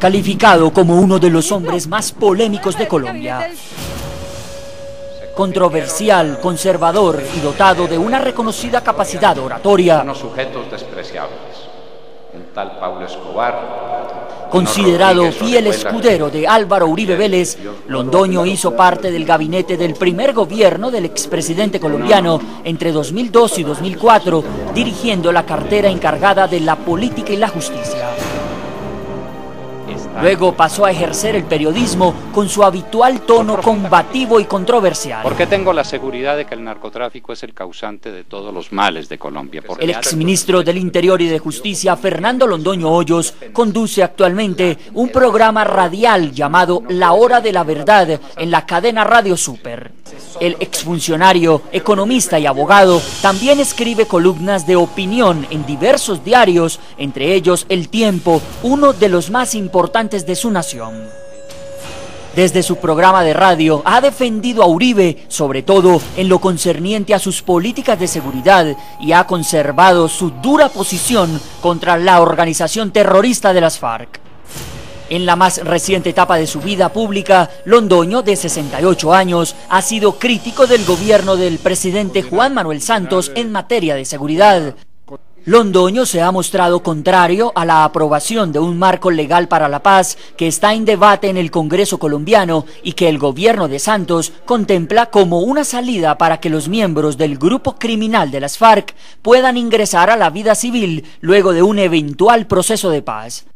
calificado como uno de los hombres más polémicos de Colombia. Controversial, conservador y dotado de una reconocida capacidad oratoria. Unos sujetos despreciables. Un tal Pablo Escobar. Considerado fiel escudero de Álvaro Uribe Vélez, Londoño hizo parte del gabinete del primer gobierno del expresidente colombiano entre 2002 y 2004, dirigiendo la cartera encargada de la política y la justicia. Luego pasó a ejercer el periodismo con su habitual tono combativo y controversial. Porque tengo la seguridad de que el narcotráfico es el causante de todos los males de Colombia. El exministro del Interior y de Justicia, Fernando Londoño Hoyos, conduce actualmente un programa radial llamado La Hora de la Verdad en la cadena Radio Super. El exfuncionario, economista y abogado también escribe columnas de opinión en diversos diarios, entre ellos El Tiempo, uno de los más importantes de su nación. Desde su programa de radio ha defendido a Uribe, sobre todo en lo concerniente a sus políticas de seguridad, y ha conservado su dura posición contra la organización terrorista de las FARC. En la más reciente etapa de su vida pública, Londoño, de 68 años, ha sido crítico del gobierno del presidente Juan Manuel Santos en materia de seguridad. Londoño se ha mostrado contrario a la aprobación de un marco legal para la paz que está en debate en el Congreso colombiano y que el gobierno de Santos contempla como una salida para que los miembros del grupo criminal de las FARC puedan ingresar a la vida civil luego de un eventual proceso de paz.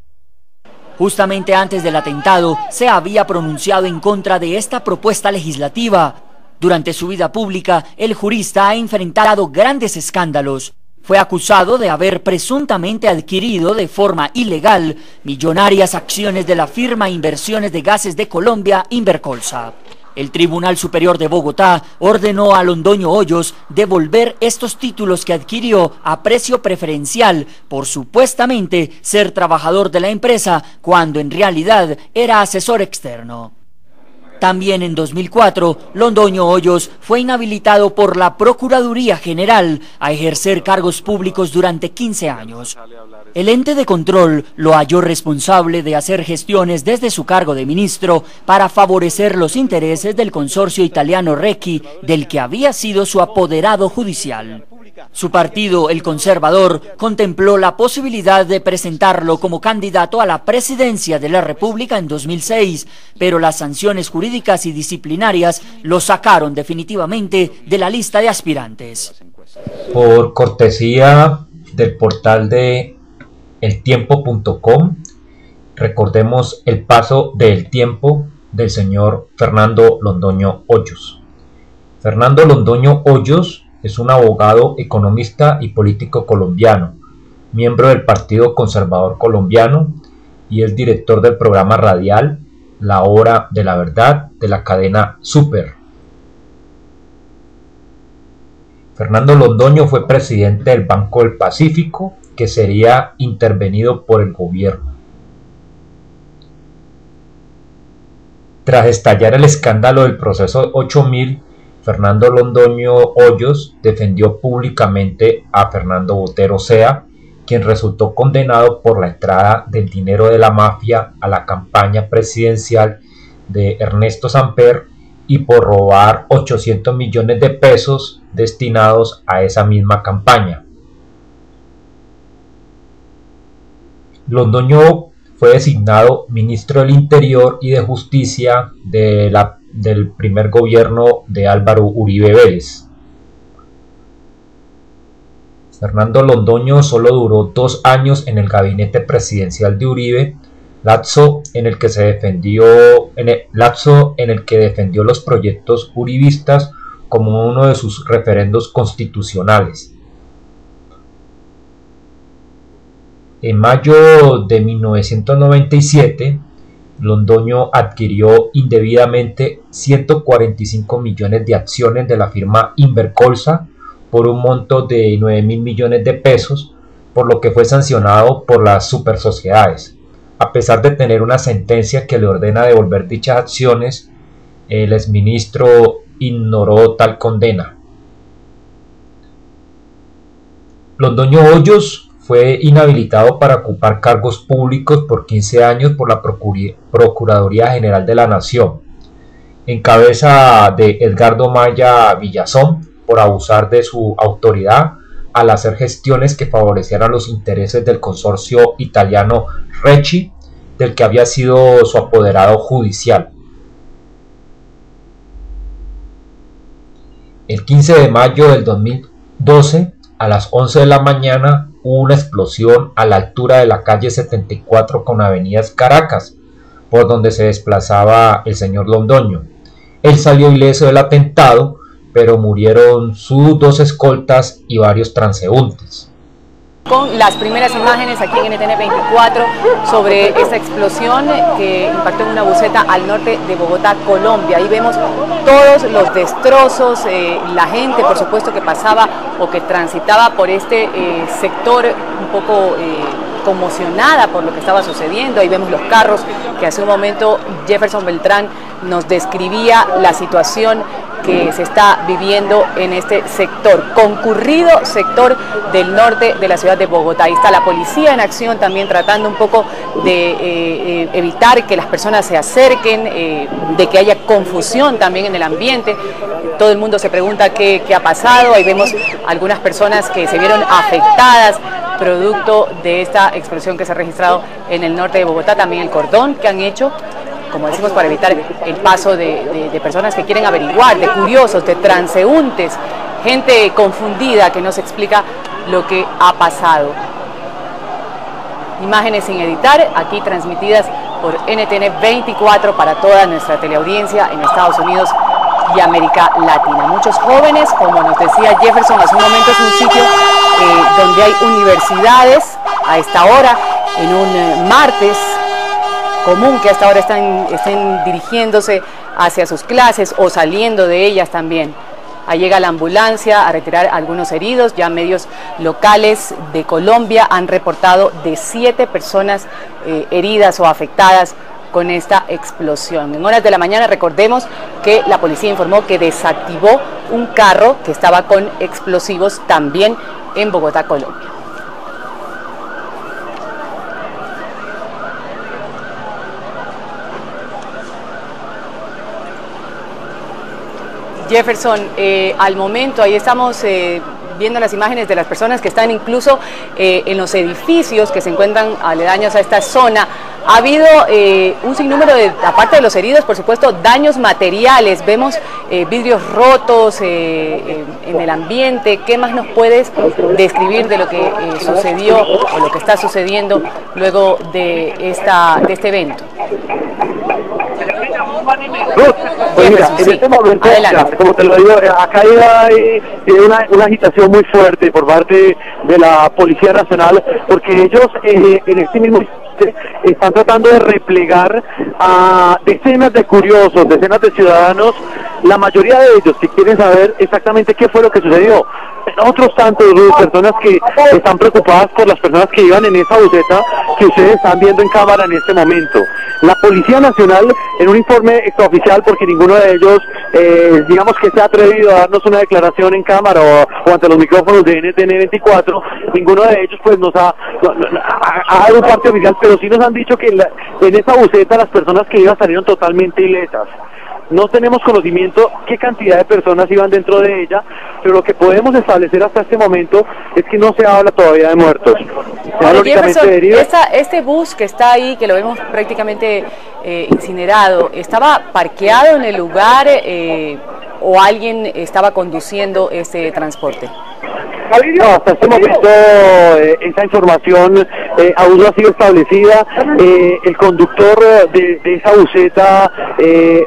Justamente antes del atentado, se había pronunciado en contra de esta propuesta legislativa. Durante su vida pública, el jurista ha enfrentado grandes escándalos. Fue acusado de haber presuntamente adquirido de forma ilegal millonarias acciones de la firma Inversiones de Gases de Colombia, Invercolsa. El Tribunal Superior de Bogotá ordenó a Londoño Hoyos devolver estos títulos que adquirió a precio preferencial por supuestamente ser trabajador de la empresa cuando en realidad era asesor externo. También en 2004, Londoño Hoyos fue inhabilitado por la Procuraduría General a ejercer cargos públicos durante 15 años. El ente de control lo halló responsable de hacer gestiones desde su cargo de ministro para favorecer los intereses del consorcio italiano Recchi, del que había sido su apoderado judicial. Su partido, el conservador, contempló la posibilidad de presentarlo como candidato a la presidencia de la República en 2006, pero las sanciones jurídicas y disciplinarias lo sacaron definitivamente de la lista de aspirantes. Por cortesía del portal de eltiempo.com, recordemos el paso del tiempo del señor Fernando Londoño Hoyos. Fernando Londoño Hoyos es un abogado, economista y político colombiano, miembro del Partido Conservador Colombiano y es director del programa radial La Hora de la Verdad de la cadena Super. Fernando Londoño fue presidente del Banco del Pacífico, que sería intervenido por el gobierno. Tras estallar el escándalo del proceso 8000, Fernando Londoño Hoyos defendió públicamente a Fernando Botero Sea, quien resultó condenado por la entrada del dinero de la mafia a la campaña presidencial de Ernesto Samper y por robar 800 millones de pesos destinados a esa misma campaña. Londoño fue designado ministro del Interior y de Justicia de la del primer gobierno de Álvaro Uribe Vélez. Fernando Londoño solo duró dos años en el gabinete presidencial de Uribe, lapso en el que se defendió en el, lapso en el que defendió los proyectos uribistas como uno de sus referendos constitucionales. En mayo de 1997, Londoño adquirió indebidamente 145 millones de acciones de la firma Invercolsa por un monto de 9 mil millones de pesos, por lo que fue sancionado por las super sociedades. A pesar de tener una sentencia que le ordena devolver dichas acciones, el exministro ignoró tal condena. Londoño Hoyos fue inhabilitado para ocupar cargos públicos por 15 años por la Procuraduría General de la Nación, en cabeza de Edgardo Maya Villazón, por abusar de su autoridad al hacer gestiones que favorecieran los intereses del consorcio italiano Recci, del que había sido su apoderado judicial. El 15 de mayo del 2012, a las 11 de la mañana, una explosión a la altura de la calle 74 con avenidas Caracas, por donde se desplazaba el señor Londoño. Él salió ileso del atentado, pero murieron sus dos escoltas y varios transeúntes con las primeras imágenes aquí en NTN 24 sobre esta explosión que impactó en una buceta al norte de Bogotá, Colombia. Ahí vemos todos los destrozos, eh, la gente por supuesto que pasaba o que transitaba por este eh, sector un poco eh, conmocionada por lo que estaba sucediendo. Ahí vemos los carros que hace un momento Jefferson Beltrán nos describía la situación que se está viviendo en este sector, concurrido sector del norte de la ciudad de Bogotá. Ahí está la policía en acción también tratando un poco de eh, eh, evitar que las personas se acerquen, eh, de que haya confusión también en el ambiente. Todo el mundo se pregunta qué, qué ha pasado, ahí vemos algunas personas que se vieron afectadas producto de esta explosión que se ha registrado en el norte de Bogotá, también el cordón que han hecho como decimos, para evitar el paso de, personas que quieren averiguar, de curiosos, de transeúntes, gente confundida que no se explica lo que ha pasado. Imágenes sin editar, aquí transmitidas por NTN 24 para toda nuestra teleaudiencia en Estados Unidos y América Latina. Muchos jóvenes, como nos decía Jefferson hace un momento, es un sitio eh, donde hay universidades a esta hora, en un eh, martes común que hasta ahora están, estén dirigiéndose hacia sus clases o saliendo de ellas también. Ahí llega la ambulancia a retirar algunos heridos. Ya medios locales de Colombia han reportado de siete personas eh, heridas o afectadas con esta explosión. En horas de la mañana recordemos que la policía informó que desactivó un carro que estaba con explosivos también en Bogotá, Colombia. Jefferson, eh, al momento, ahí estamos eh, viendo las imágenes de las personas que están incluso eh, en los edificios que se encuentran aledaños a esta zona. Ha habido un sinnúmero de, aparte de los heridos, por supuesto, daños materiales. Vemos vidrios rotos en el ambiente. ¿Qué más nos puedes describir de lo que sucedió o lo que está sucediendo luego de, esta, de este evento? Pues mira, en este momento, como te lo digo, acá hay, una, una, agitación muy fuerte por parte de la Policía Nacional, porque ellos eh, en este mismo están tratando de replegar a decenas de curiosos, decenas de ciudadanos, la mayoría de ellos que quieren saber exactamente qué fue lo que sucedió. Otros tantos personas que están preocupadas por las personas que iban en esa buceta que ustedes están viendo en cámara en este momento. La Policía Nacional, en un informe extraoficial, porque ninguno de ellos, eh, digamos que se ha atrevido a darnos una declaración en cámara o, ante los micrófonos de NTN 24, ninguno de ellos pues nos ha, dado un parte oficial, pero sí nos han dicho que en esa buceta las personas que iban salieron totalmente ilesas. No tenemos conocimiento qué cantidad de personas iban dentro de ella, pero lo que podemos establecer hasta este momento es que no se habla todavía de muertos. este bus que está ahí, que lo vemos prácticamente eh, incinerado, ¿estaba parqueado en el lugar eh, o alguien estaba conduciendo ese transporte? No, hasta este momento eh, esa información eh, aún no ha sido establecida. Eh, el conductor de, esa buceta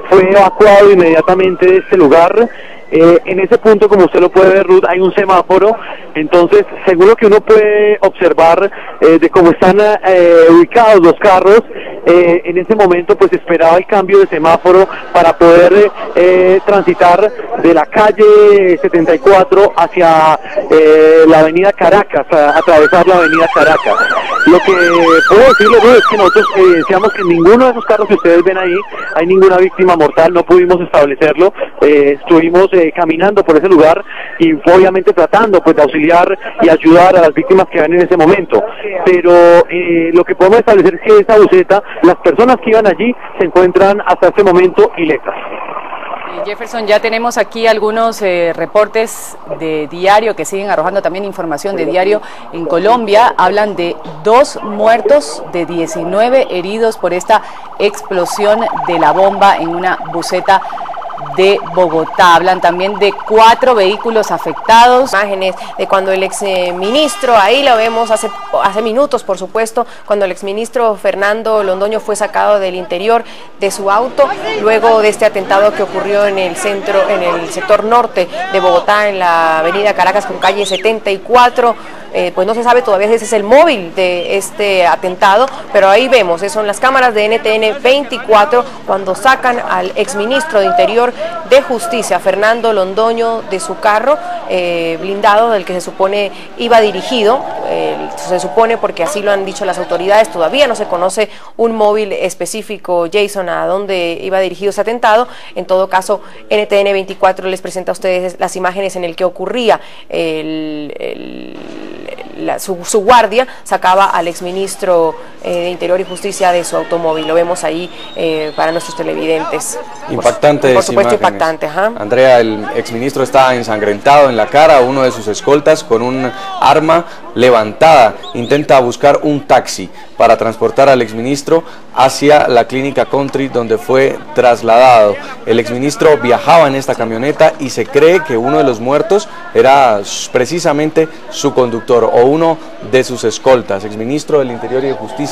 fue evacuado inmediatamente de este lugar. En ese punto, como usted lo puede ver, Ruth, hay un semáforo. Entonces, seguro que uno puede observar de cómo están ubicados los carros, eh, en ese momento pues esperaba el cambio de semáforo para poder eh, transitar de la calle 74 hacia la avenida Caracas, a, atravesar la avenida Caracas. Lo que puedo decirles es que nosotros evidenciamos que ninguno de esos carros que ustedes ven ahí hay ninguna víctima mortal, no pudimos establecerlo, estuvimos caminando por ese lugar y obviamente tratando pues de auxiliar y ayudar a las víctimas que ven en ese momento. Pero eh, lo que podemos establecer es que esta buceta, las personas que iban allí se encuentran hasta este momento iletas. Jefferson, ya tenemos aquí algunos eh, reportes de diario que siguen arrojando también información de diario en Colombia. Hablan de dos muertos, de 19 heridos por esta explosión de la bomba en una buceta de Bogotá. Hablan también de cuatro vehículos afectados. Imágenes de cuando el exministro, ahí lo vemos hace, hace minutos, por supuesto, cuando el exministro Fernando Londoño fue sacado del interior de su auto, luego de este atentado que ocurrió en el centro, en el sector norte de Bogotá, en la avenida Caracas con calle 74. Eh, pues no se sabe todavía si ese es el móvil de este atentado, pero ahí vemos, son las cámaras de NTN 24 cuando sacan al exministro de Interior de Justicia, Fernando Londoño, de su carro eh, blindado del que se supone iba dirigido, se supone porque así lo han dicho las autoridades, todavía no se conoce un móvil específico, Jason, a dónde iba dirigido ese atentado, en todo caso NTN 24 les presenta a ustedes las imágenes en el que ocurría el su, guardia sacaba al exministro de Interior y Justicia de su automóvil. Lo vemos ahí eh, para nuestros televidentes. Impactante. Por, supuesto, impactante. Andrea, el exministro está ensangrentado en la cara, uno de sus escoltas con un arma levantada intenta buscar un taxi para transportar al exministro hacia la clínica Country donde fue trasladado. El exministro viajaba en esta camioneta y se cree que uno de los muertos era precisamente su conductor o uno de sus escoltas, exministro del Interior y de Justicia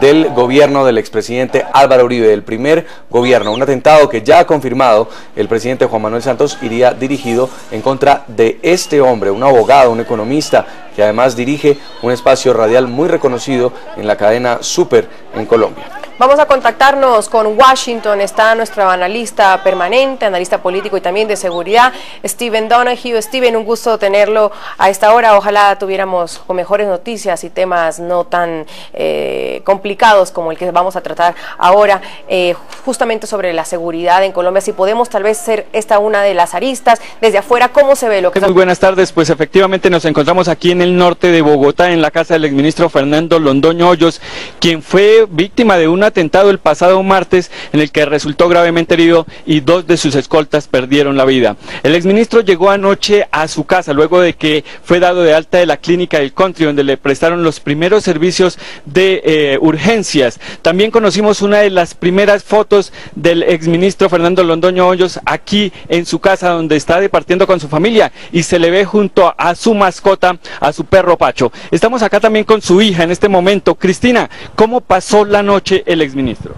del gobierno del expresidente Álvaro Uribe, del primer gobierno. Un atentado que ya ha confirmado el presidente Juan Manuel Santos iría dirigido en contra de este hombre, un abogado, un economista que además dirige un espacio radial muy reconocido en la cadena Super en Colombia. Vamos a contactarnos con Washington, está nuestro analista permanente, analista político y también de seguridad, Steven Donahue. Steven, un gusto tenerlo a esta hora. Ojalá tuviéramos con mejores noticias y temas no tan eh, complicados como el que vamos a tratar ahora, eh, justamente sobre la seguridad en Colombia. Si podemos tal vez ser esta una de las aristas, desde afuera, ¿cómo se ve lo que... Muy buenas tardes, pues efectivamente nos encontramos aquí en el norte de Bogotá, en la casa del exministro Fernando Londoño Hoyos, quien fue víctima de una atentado el pasado martes en el que resultó gravemente herido y dos de sus escoltas perdieron la vida. El exministro llegó anoche a su casa luego de que fue dado de alta de la clínica del country donde le prestaron los primeros servicios de eh, urgencias. También conocimos una de las primeras fotos del exministro Fernando Londoño Hoyos aquí en su casa donde está departiendo con su familia y se le ve junto a su mascota, a su perro Pacho. Estamos acá también con su hija en este momento. Cristina, ¿cómo pasó la noche el exministro?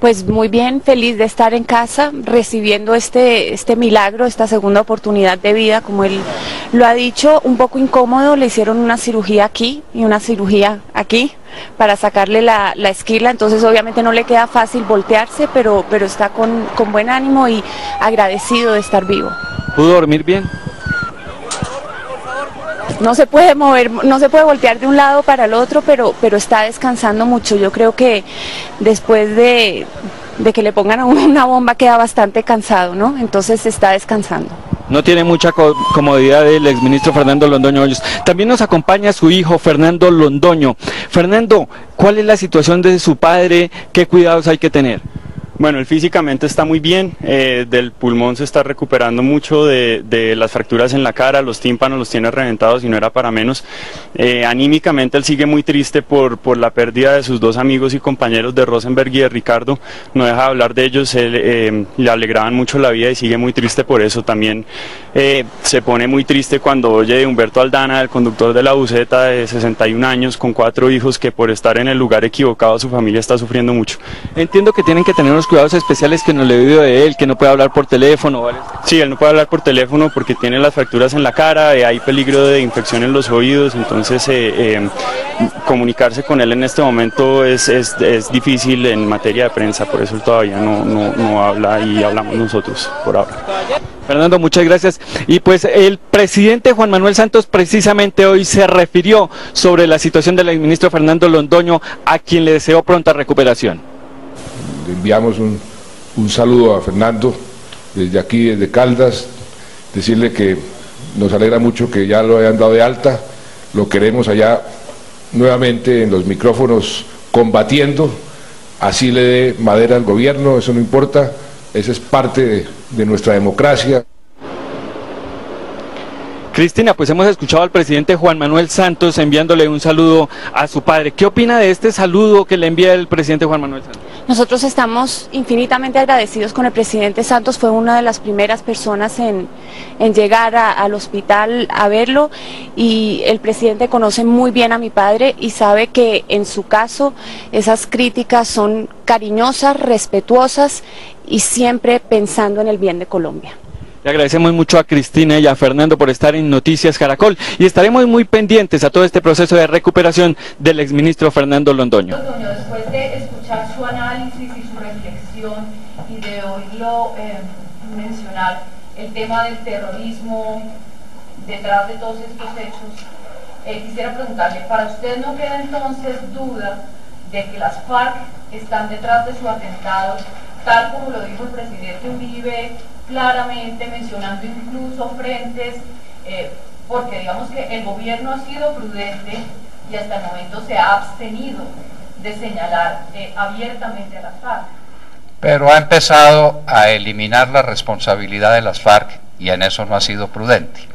Pues muy bien, feliz de estar en casa, recibiendo este, este milagro, esta segunda oportunidad de vida, como él lo ha dicho, un poco incómodo, le hicieron una cirugía aquí y una cirugía aquí para sacarle la, esquila, entonces obviamente no le queda fácil voltearse, pero, pero está con, con buen ánimo y agradecido de estar vivo. ¿Pudo dormir bien? No se puede mover, no se puede voltear de un lado para el otro, pero, pero está descansando mucho. Yo creo que después de, que le pongan a una bomba queda bastante cansado, ¿no? Entonces está descansando. No tiene mucha comodidad el exministro Fernando Londoño Hoyos. También nos acompaña su hijo Fernando Londoño. Fernando, ¿cuál es la situación de su padre? ¿Qué cuidados hay que tener? Bueno, él físicamente está muy bien, eh, del pulmón se está recuperando mucho de, las fracturas en la cara, los tímpanos los tiene reventados y no era para menos. Eh, anímicamente él sigue muy triste por, por la pérdida de sus dos amigos y compañeros de Rosenberg y de Ricardo, no deja de hablar de ellos, eh, le alegraban mucho la vida y sigue muy triste por eso. También se pone muy triste cuando oye de Humberto Aldana, el conductor de la buceta de 61 años con cuatro hijos que por estar en el lugar equivocado su familia está sufriendo mucho. Entiendo que tienen que tener unos cuidados especiales que no le dio de él, que no puede hablar por teléfono. ¿vale? Sí, él no puede hablar por teléfono porque tiene las fracturas en la cara, eh, hay peligro de infección en los oídos, entonces eh, eh, comunicarse con él en este momento es, es, es, difícil en materia de prensa, por eso él todavía no, no, no habla y hablamos nosotros por ahora. Fernando, muchas gracias. Y pues el presidente Juan Manuel Santos precisamente hoy se refirió sobre la situación del exministro Fernando Londoño, a quien le deseo pronta recuperación. Enviamos un, un saludo a Fernando desde aquí, desde Caldas, decirle que nos alegra mucho que ya lo hayan dado de alta, lo queremos allá nuevamente en los micrófonos combatiendo, así le dé madera al gobierno, eso no importa, esa es parte de, de nuestra democracia. Cristina, pues hemos escuchado al presidente Juan Manuel Santos enviándole un saludo a su padre. ¿Qué opina de este saludo que le envía el presidente Juan Manuel Santos? Nosotros estamos infinitamente agradecidos con el presidente Santos, fue una de las primeras personas en, en llegar al hospital a verlo y el presidente conoce muy bien a mi padre y sabe que en su caso esas críticas son cariñosas, respetuosas y siempre pensando en el bien de Colombia. Le agradecemos mucho a Cristina y a Fernando por estar en Noticias Caracol y estaremos muy pendientes a todo este proceso de recuperación del exministro Fernando Londoño. Después de escuchar su análisis y su reflexión y de oírlo eh, mencionar el tema del terrorismo detrás de todos estos hechos, eh, quisiera preguntarle, ¿para usted no queda entonces duda de que las FARC están detrás de su atentado, tal como lo dijo el presidente Uribe claramente mencionando incluso frentes, eh, porque digamos que el gobierno ha sido prudente y hasta el momento se ha abstenido de señalar eh, abiertamente a las FARC. Pero ha empezado a eliminar la responsabilidad de las FARC y en eso no ha sido prudente.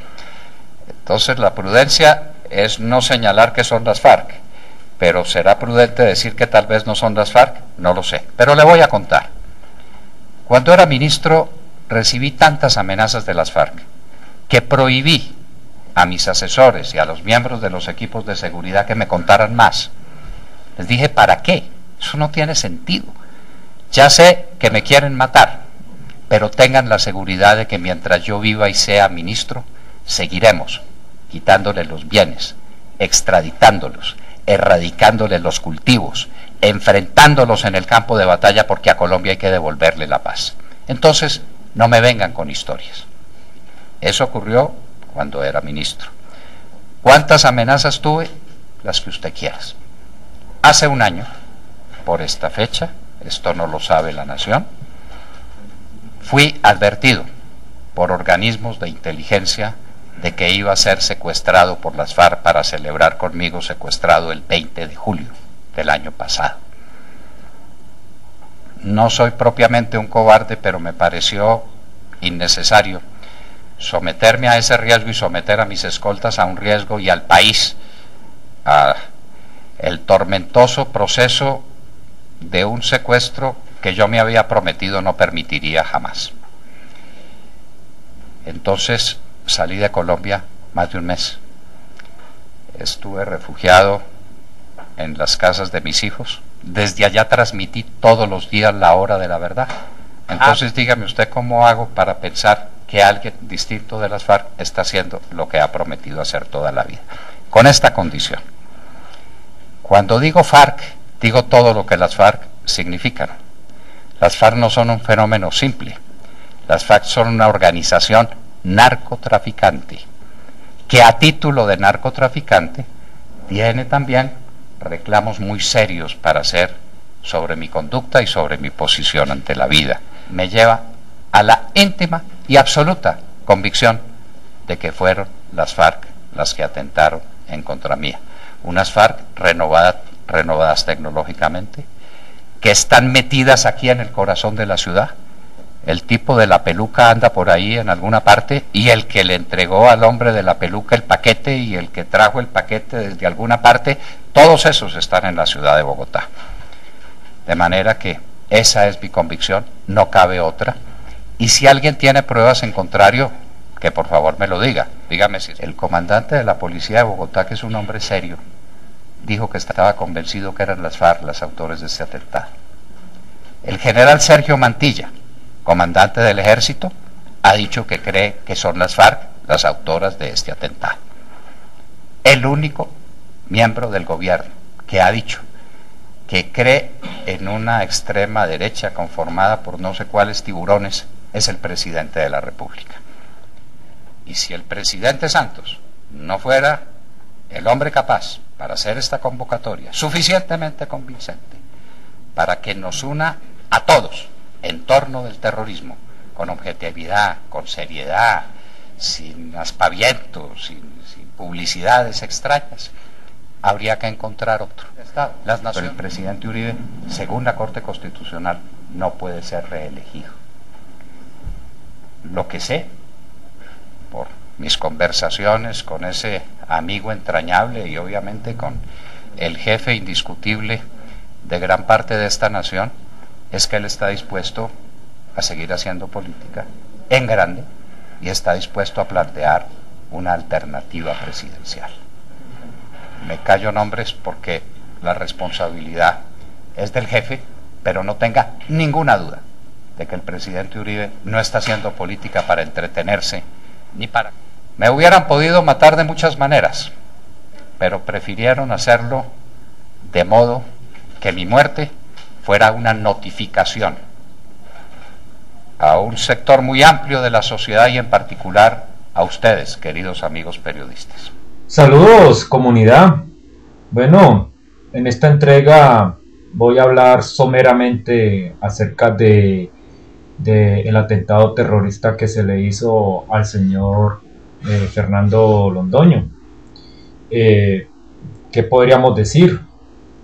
Entonces la prudencia es no señalar que son las FARC, pero será prudente decir que tal vez no son las FARC, no lo sé. Pero le voy a contar. Cuando era ministro recibí tantas amenazas de las FARC que prohibí a mis asesores y a los miembros de los equipos de seguridad que me contaran más. Les dije, ¿para qué? Eso no tiene sentido. Ya sé que me quieren matar, pero tengan la seguridad de que mientras yo viva y sea ministro, seguiremos quitándole los bienes, extraditándolos, erradicándole los cultivos, enfrentándolos en el campo de batalla porque a Colombia hay que devolverle la paz. Entonces, no me vengan con historias. Eso ocurrió cuando era ministro. ¿Cuántas amenazas tuve? Las que usted quiera. Hace un año, por esta fecha, esto no lo sabe la nación, fui advertido por organismos de inteligencia de que iba a ser secuestrado por las FARC para celebrar conmigo secuestrado el 20 de julio del año pasado. No soy propiamente un cobarde, pero me pareció innecesario someterme a ese riesgo y someter a mis escoltas a un riesgo y al país a el tormentoso proceso de un secuestro que yo me había prometido no permitiría jamás. Entonces salí de Colombia más de un mes. Estuve refugiado en las casas de mis hijos. Desde allá transmití todos los días la hora de la verdad. Entonces dígame usted cómo hago para pensar que alguien distinto de las FARC está haciendo lo que ha prometido hacer toda la vida. Con esta condición. Cuando digo FARC, digo todo lo que las FARC significan. Las FARC no son un fenómeno simple. Las FARC son una organización narcotraficante que a título de narcotraficante tiene también reclamos muy serios para hacer sobre mi conducta y sobre mi posición ante la vida. Me lleva a la íntima y absoluta convicción de que fueron las FARC las que atentaron en contra mía. Unas FARC renovadas, renovadas tecnológicamente, que están metidas aquí en el corazón de la ciudad. El tipo de la peluca anda por ahí en alguna parte y el que le entregó al hombre de la peluca el paquete y el que trajo el paquete desde alguna parte, todos esos están en la ciudad de Bogotá. De manera que esa es mi convicción, no cabe otra. Y si alguien tiene pruebas en contrario, que por favor me lo diga. Dígame si el comandante de la policía de Bogotá, que es un hombre serio, dijo que estaba convencido que eran las FARC las autores de este atentado. El general Sergio Mantilla, comandante del ejército, ha dicho que cree que son las FARC las autoras de este atentado. El único miembro del gobierno que ha dicho que cree en una extrema derecha conformada por no sé cuáles tiburones es el presidente de la República. Y si el presidente Santos no fuera el hombre capaz para hacer esta convocatoria suficientemente convincente para que nos una a todos en torno del terrorismo, con objetividad, con seriedad, sin aspavientos, sin, publicidades extrañas, habría que encontrar otro. Las naciones, el presidente Uribe, según la Corte Constitucional, no puede ser reelegido. Lo que sé, por mis conversaciones con ese amigo entrañable y obviamente con el jefe indiscutible de gran parte de esta nación, es que él está dispuesto a seguir haciendo política en grande y está dispuesto a plantear una alternativa presidencial. Me callo nombres porque la responsabilidad es del jefe, pero no tenga ninguna duda de que el presidente Uribe no está haciendo política para entretenerse ni para... Me hubieran podido matar de muchas maneras, pero prefirieron hacerlo de modo que mi muerte fuera una notificación a un sector muy amplio de la sociedad y en particular a ustedes, queridos amigos periodistas. Saludos, comunidad. Bueno, en esta entrega voy a hablar someramente acerca de, el atentado terrorista que se le hizo al señor eh, Fernando Londoño. Eh, ¿Qué podríamos decir?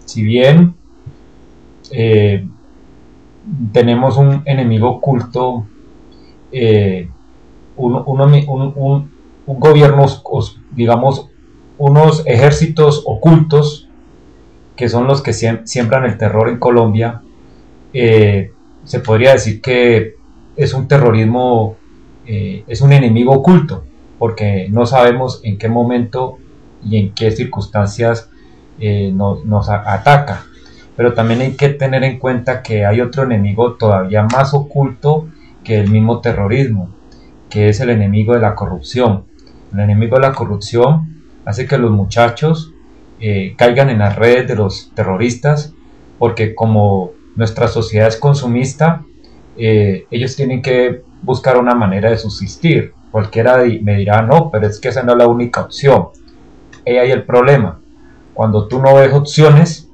Si bien eh, tenemos un enemigo oculto, eh, un, gobierno, digamos, unos ejércitos ocultos que son los que siembran el terror en Colombia, eh, se podría decir que es un terrorismo, es un enemigo oculto, porque no sabemos en qué momento y en qué circunstancias nos ataca pero también hay que tener en cuenta que hay otro enemigo todavía más oculto que el mismo terrorismo, que es el enemigo de la corrupción. El enemigo de la corrupción hace que los muchachos eh, caigan en las redes de los terroristas, porque como nuestra sociedad es consumista, eh, ellos tienen que buscar una manera de subsistir. Cualquiera me dirá, no, pero es que esa no es la única opción. Ahí hay el problema. Cuando tú no ves opciones,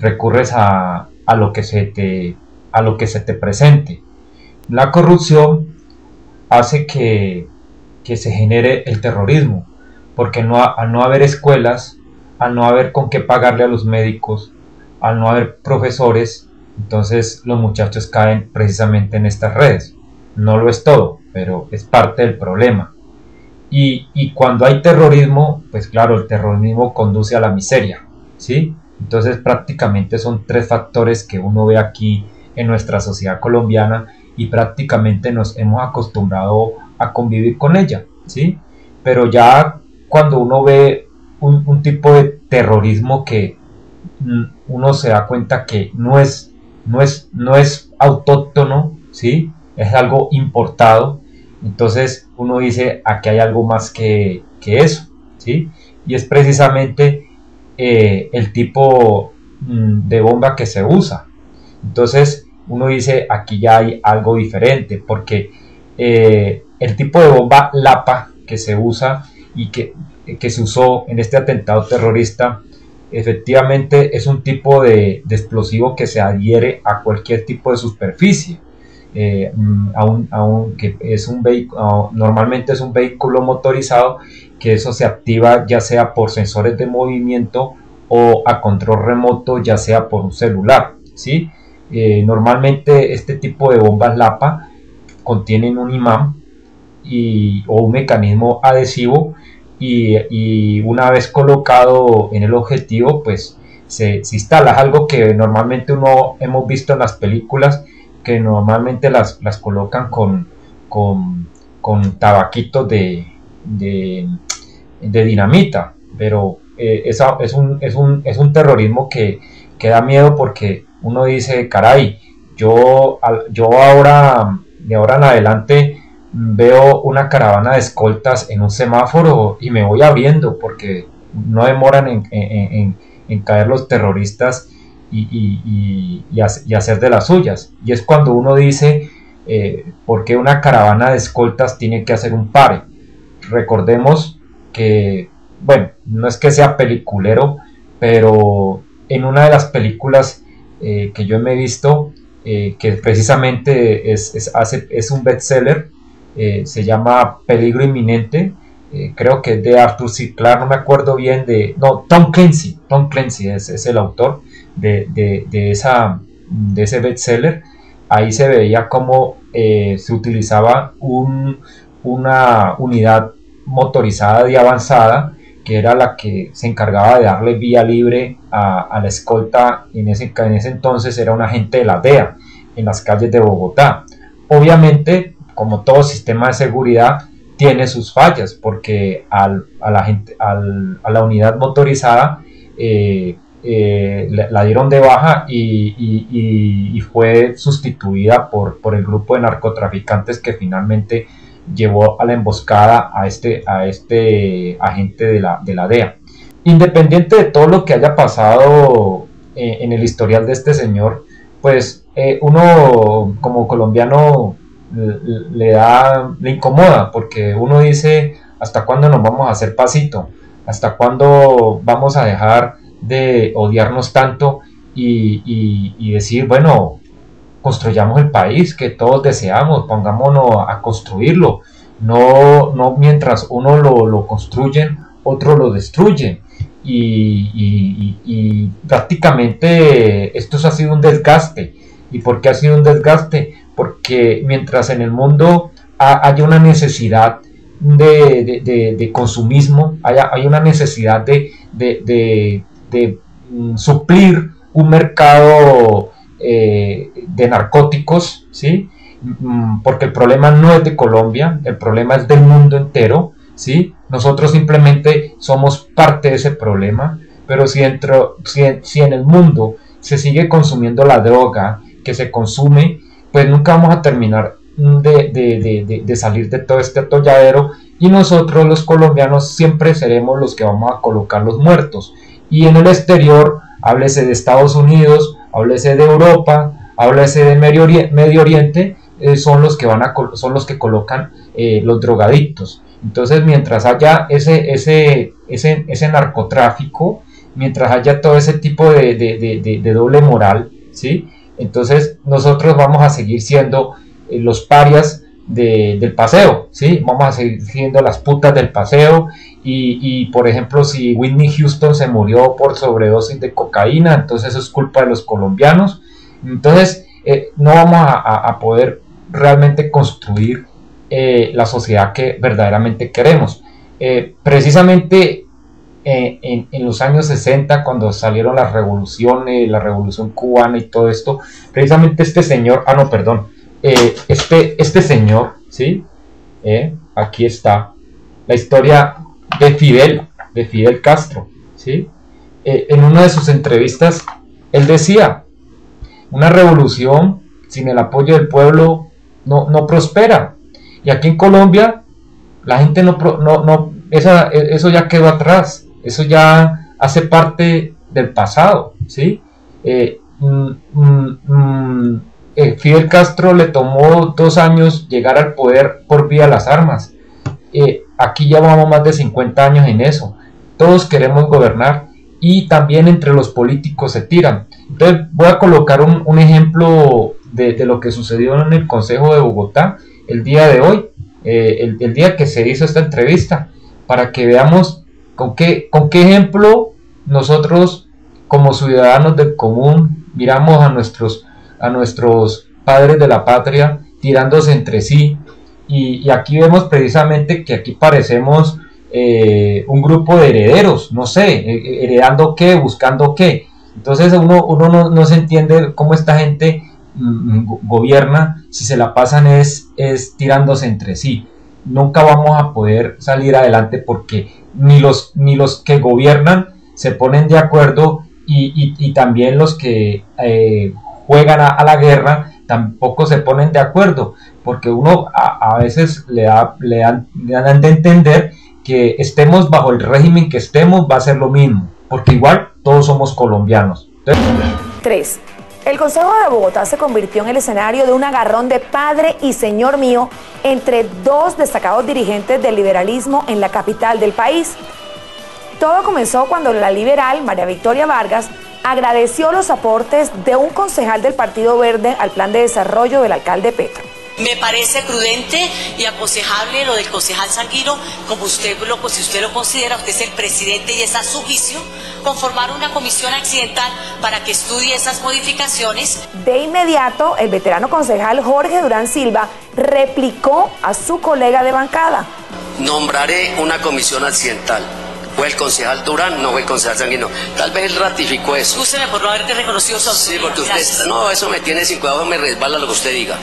recurres a, lo que se te, a lo que se te presente. La corrupción hace que, se genere el terrorismo, porque no, al no haber escuelas, al no haber con qué pagarle a los médicos, al no haber profesores, entonces los muchachos caen precisamente en estas redes. No lo es todo, pero es parte del problema. Y, y cuando hay terrorismo, pues claro, el terrorismo conduce a la miseria, ¿sí? Entonces prácticamente son tres factores que uno ve aquí en nuestra sociedad colombiana y prácticamente nos hemos acostumbrado a convivir con ella, ¿sí? Pero ya cuando uno ve un, tipo de terrorismo que mm, uno se da cuenta que no es, no es, no es autóctono, ¿sí? Es algo importado, entonces uno dice, aquí hay algo más que, que eso, ¿sí? Y es precisamente eh, el tipo mm, de bomba que se usa. Entonces uno dice aquí ya hay algo diferente porque eh, el tipo de bomba LAPA que se usa y que, se usó en este atentado terrorista efectivamente es un tipo de, explosivo que se adhiere a cualquier tipo de superficie. Eh, mm, que es un vehículo, normalmente es un vehículo motorizado que eso se activa ya sea por sensores de movimiento o a control remoto ya sea por un celular. ¿sí? Eh, normalmente este tipo de bombas LAPA contienen un imán y, o un mecanismo adhesivo y, una vez colocado en el objetivo pues se, instala. Es algo que normalmente uno hemos visto en las películas que normalmente las, las colocan con, con, con tabaquitos de, de, dinamita, pero eh, es, un, es, un, es, un, terrorismo que, que, da miedo porque uno dice, caray, yo, yo ahora, de ahora en adelante, veo una caravana de escoltas en un semáforo y me voy abriendo porque no demoran en, caer los terroristas y, hacer de las suyas. Y es cuando uno dice, eh, ¿por qué una caravana de escoltas tiene que hacer un pare? Recordemos que, bueno, no es que sea peliculero, pero en una de las películas eh, que yo me he visto, eh, que precisamente es, hace, es un bestseller, eh, se llama Peligro Inminente, creo que es de Arthur C. No me acuerdo bien de, no, Tom Clancy, Tom Clancy es, es el autor de, de, esa, de ese bestseller, ahí se veía cómo se utilizaba un, una unidad motorizada y avanzada que era la que se encargaba de darle vía libre a, la escolta, en ese, en ese entonces era un agente de la DEA en las calles de Bogotá. Obviamente, como todo sistema de seguridad, tiene sus fallas, porque al, a, la al, a la unidad motorizada eh, eh, la, dieron de baja y, y, fue sustituida por, por el grupo de narcotraficantes que finalmente llevó a la emboscada a este, a este agente de la, de la DEA. Independiente de todo lo que haya pasado eh, en el historial de este señor, pues eh, uno como colombiano le da, le incomoda, porque uno dice, ¿hasta cuándo nos vamos a hacer pasito? ¿Hasta cuándo vamos a dejar de odiarnos tanto y, y decir, bueno, construyamos el país que todos deseamos, pongámonos a construirlo, no, no mientras uno lo, lo construyen, otro lo destruyen. Y, prácticamente esto ha sido un desgaste. ¿Y por qué ha sido un desgaste? Porque mientras en el mundo hay una necesidad de, consumismo, hay, hay, una necesidad de, de mm, suplir un mercado eh, de narcóticos, ¿sí? Mm, porque el problema no es de Colombia, el problema es del mundo entero, ¿sí? Nosotros simplemente somos parte de ese problema, pero si, dentro, si, en el mundo se sigue consumiendo la droga que se consume, pues nunca vamos a terminar de, de, salir de todo este atolladero y nosotros los colombianos siempre seremos los que vamos a colocar los muertos. Y en el exterior, háblese de Estados Unidos, háblese de Europa, háblese de Medio Oriente, eh, son, los que van a, son los que colocan eh, los drogadictos. Entonces, mientras haya ese, ese, ese, ese narcotráfico, mientras haya todo ese tipo de, de, doble moral, ¿sí? entonces nosotros vamos a seguir siendo eh, los parias del paseo, ¿sí? Vamos a seguir siendo las putas del paseo y, y, por ejemplo si Whitney Houston se murió por sobredosis de cocaína, entonces eso es culpa de los colombianos. Entonces eh, no vamos a, poder realmente construir eh, la sociedad que verdaderamente queremos. Eh, precisamente en, en, los años 60, cuando salieron las revoluciones, la revolución cubana y todo esto, precisamente este señor, ah no, perdón, este, este señor, ¿sí? Aquí está la historia de Fidel, de Fidel Castro, ¿sí? En una de sus entrevistas, él decía, una revolución sin el apoyo del pueblo no, no prospera. Y aquí en Colombia, la gente no, no, no eso ya quedó atrás, eso ya hace parte del pasado, ¿sí? Mm, mm, mm, eh, Fidel Castro le tomó dos años llegar al poder por vía de las armas. Eh, aquí ya vamos más de 50 años en eso. Todos queremos gobernar y también entre los políticos se tiran. Voy a colocar un, ejemplo de, lo que sucedió en el Consejo de Bogotá el día de hoy, eh, el, día que se hizo esta entrevista, para que veamos con qué, con qué ejemplo nosotros como ciudadanos del común miramos a nuestros a nuestros padres de la patria tirándose entre sí. Y, aquí vemos precisamente que aquí parecemos eh, un grupo de herederos, no sé, eh, heredando qué, buscando qué. Entonces uno, uno no, se entiende cómo esta gente mm, mm, gobierna si se la pasan es, es tirándose entre sí. Nunca vamos a poder salir adelante porque ni los, ni los que gobiernan se ponen de acuerdo y, y, también los que juegan a, la guerra tampoco se ponen de acuerdo, porque uno a, veces le, da, le, dan, le dan de entender que estemos bajo el régimen que estemos va a ser lo mismo, porque igual todos somos colombianos. 3. El Consejo de Bogotá se convirtió en el escenario de un agarrón de padre y señor mío entre dos destacados dirigentes del liberalismo en la capital del país. Todo comenzó cuando la liberal María Victoria Vargas agradeció los aportes de un concejal del Partido Verde al plan de desarrollo del alcalde Petro. Me parece prudente y aconsejable lo del concejal Sanguino, como usted lo, pues, si usted lo considera, usted es el presidente y es a su juicio, conformar una comisión accidental para que estudie esas modificaciones. De inmediato, el veterano concejal Jorge Durán Silva replicó a su colega de bancada. Nombraré una comisión accidental fue el concejal Durán, no fue el concejal Sanguino. Tal vez él ratificó eso. Escúcheme por no haberte reconocido su Sí, porque usted, no, eso me tiene sin cuidado, me resbala lo que usted diga.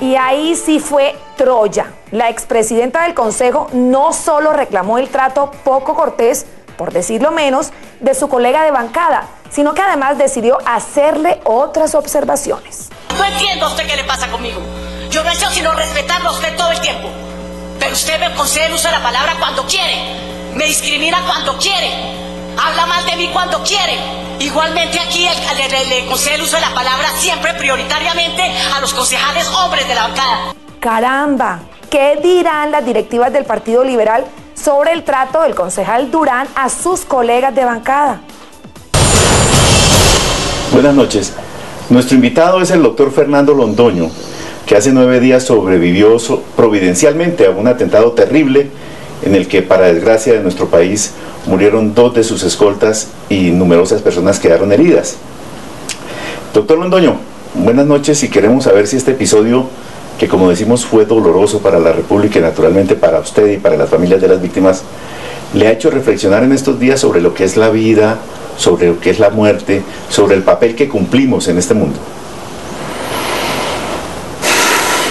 Y ahí sí fue Troya. La expresidenta del Consejo no solo reclamó el trato poco cortés, por decirlo menos, de su colega de bancada, sino que además decidió hacerle otras observaciones. No entiendo a usted qué le pasa conmigo. Yo no he hecho sino respetarlo a usted todo el tiempo. Pero usted me concede el uso de la palabra cuando quiere. Me discrimina cuando quiere. Habla mal de mí cuando quiere. Igualmente aquí le, concede el uso de la palabra siempre prioritariamente a los concejales hombres de la bancada. Caramba, ¿qué dirán las directivas del Partido Liberal sobre el trato del concejal Durán a sus colegas de bancada? Buenas noches. Nuestro invitado es el doctor Fernando Londoño, que hace nueve días sobrevivió providencialmente a un atentado terrible en el que, para desgracia de nuestro país, murieron dos de sus escoltas y numerosas personas quedaron heridas. Doctor Londoño, buenas noches y queremos saber si este episodio, que como decimos fue doloroso para la República y naturalmente para usted y para las familias de las víctimas, le ha hecho reflexionar en estos días sobre lo que es la vida, sobre lo que es la muerte, sobre el papel que cumplimos en este mundo.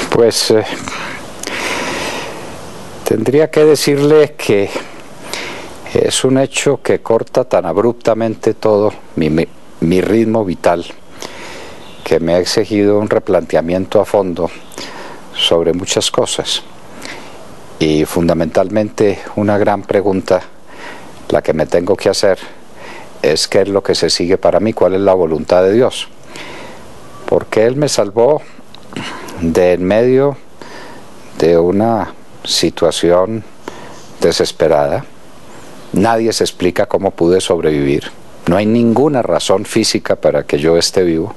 Pues eh, tendría que decirle que es un hecho que corta tan abruptamente todo mi, ritmo vital que me ha exigido un replanteamiento a fondo sobre muchas cosas y fundamentalmente una gran pregunta la que me tengo que hacer es qué es lo que se sigue para mí, cuál es la voluntad de Dios. Porque Él me salvó de en medio de una situación desesperada. Nadie se explica cómo pude sobrevivir. No hay ninguna razón física para que yo esté vivo.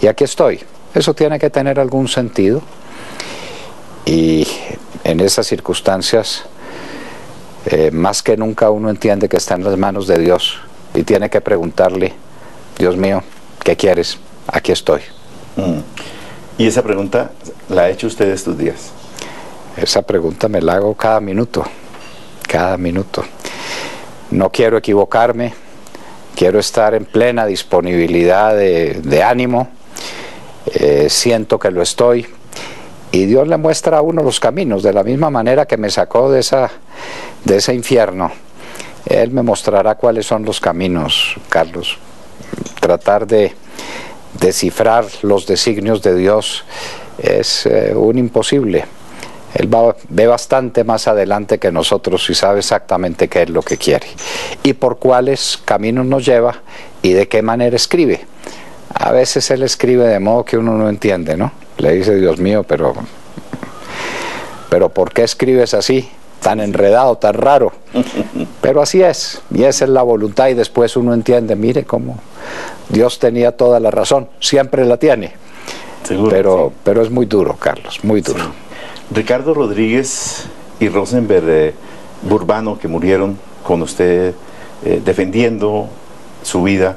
Y aquí estoy. Eso tiene que tener algún sentido. Y en esas circunstancias, eh, más que nunca uno entiende que está en las manos de Dios y tiene que preguntarle, Dios mío, ¿qué quieres? Aquí estoy. Mm. ¿Y esa pregunta la ha hecho usted estos días? Esa pregunta me la hago cada minuto, cada minuto. No quiero equivocarme, quiero estar en plena disponibilidad de, ánimo, eh, siento que lo estoy, y Dios le muestra a uno los caminos, de la misma manera que me sacó de, esa, de ese infierno. Él me mostrará cuáles son los caminos, Carlos. Tratar de descifrar los designios de Dios es eh, un imposible. Él ve bastante más adelante que nosotros y sabe exactamente qué es lo que quiere y por cuáles caminos nos lleva y de qué manera escribe. A veces Él escribe de modo que uno no entiende, ¿no? Le dice, Dios mío, pero, pero ¿por qué escribes así? tan enredado, tan raro. Pero así es, y esa es la voluntad y después uno entiende, mire cómo Dios tenía toda la razón, siempre la tiene. pero, pero es muy duro, Carlos, muy duro. Ricardo Rodríguez y Rosenberg eh, Burbano, que murieron con usted eh, defendiendo su vida,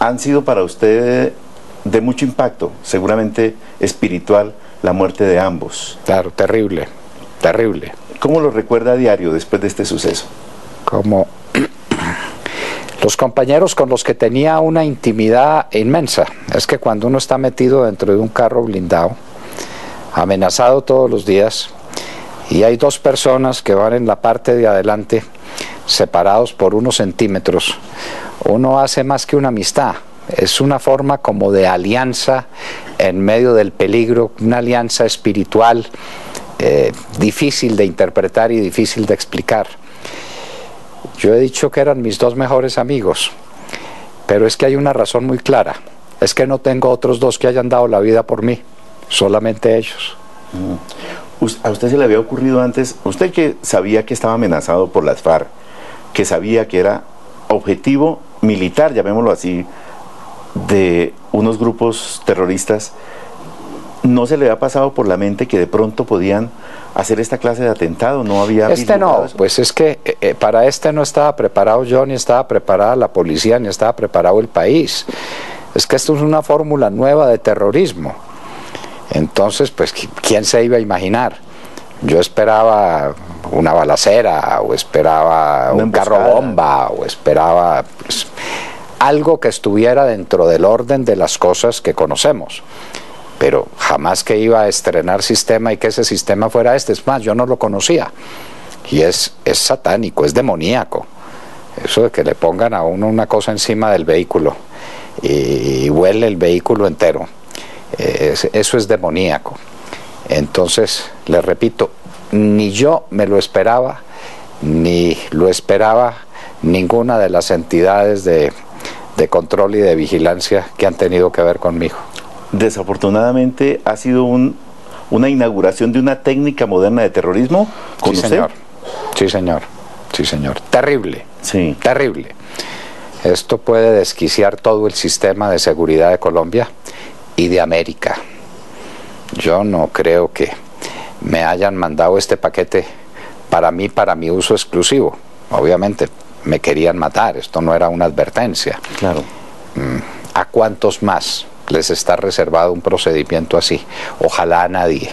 han sido para usted de mucho impacto, seguramente espiritual, la muerte de ambos. Claro, terrible terrible. ¿Cómo lo recuerda a diario después de este suceso? Como los compañeros con los que tenía una intimidad inmensa. Es que cuando uno está metido dentro de un carro blindado, amenazado todos los días, y hay dos personas que van en la parte de adelante, separados por unos centímetros, uno hace más que una amistad, es una forma como de alianza en medio del peligro, una alianza espiritual eh, difícil de interpretar y difícil de explicar. Yo he dicho que eran mis dos mejores amigos, pero es que hay una razón muy clara, es que no tengo otros dos que hayan dado la vida por mí, solamente ellos. Mm. ¿A usted se le había ocurrido antes, usted que sabía que estaba amenazado por las FARC, que sabía que era objetivo militar, llamémoslo así, de unos grupos terroristas, ¿no se le ha pasado por la mente que de pronto podían hacer esta clase de atentado? ¿No había Este no, pues es que eh, eh, para este no estaba preparado yo, ni estaba preparada la policía, ni estaba preparado el país. Es que esto es una fórmula nueva de terrorismo. Entonces, pues, ¿quién se iba a imaginar? Yo esperaba una balacera, o esperaba un carro bomba, o esperaba... Pues, algo que estuviera dentro del orden de las cosas que conocemos. Pero jamás que iba a estrenar sistema y que ese sistema fuera este. Es más, yo no lo conocía. Y es, es satánico, es demoníaco. Eso de que le pongan a uno una cosa encima del vehículo y, huele el vehículo entero. Eso es demoníaco. Entonces, le repito, ni yo me lo esperaba, ni lo esperaba ninguna de las entidades de de control y de vigilancia que han tenido que ver conmigo. Desafortunadamente ha sido un, una inauguración de una técnica moderna de terrorismo sí, Señor. Sí, señor. Sí, señor. Terrible. Sí. Terrible. Esto puede desquiciar todo el sistema de seguridad de Colombia y de América. Yo no creo que me hayan mandado este paquete para mí, para mi uso exclusivo. Obviamente, me querían matar, esto no era una advertencia. Claro. Mm, ¿A cuántos más les está reservado un procedimiento así? Ojalá a nadie.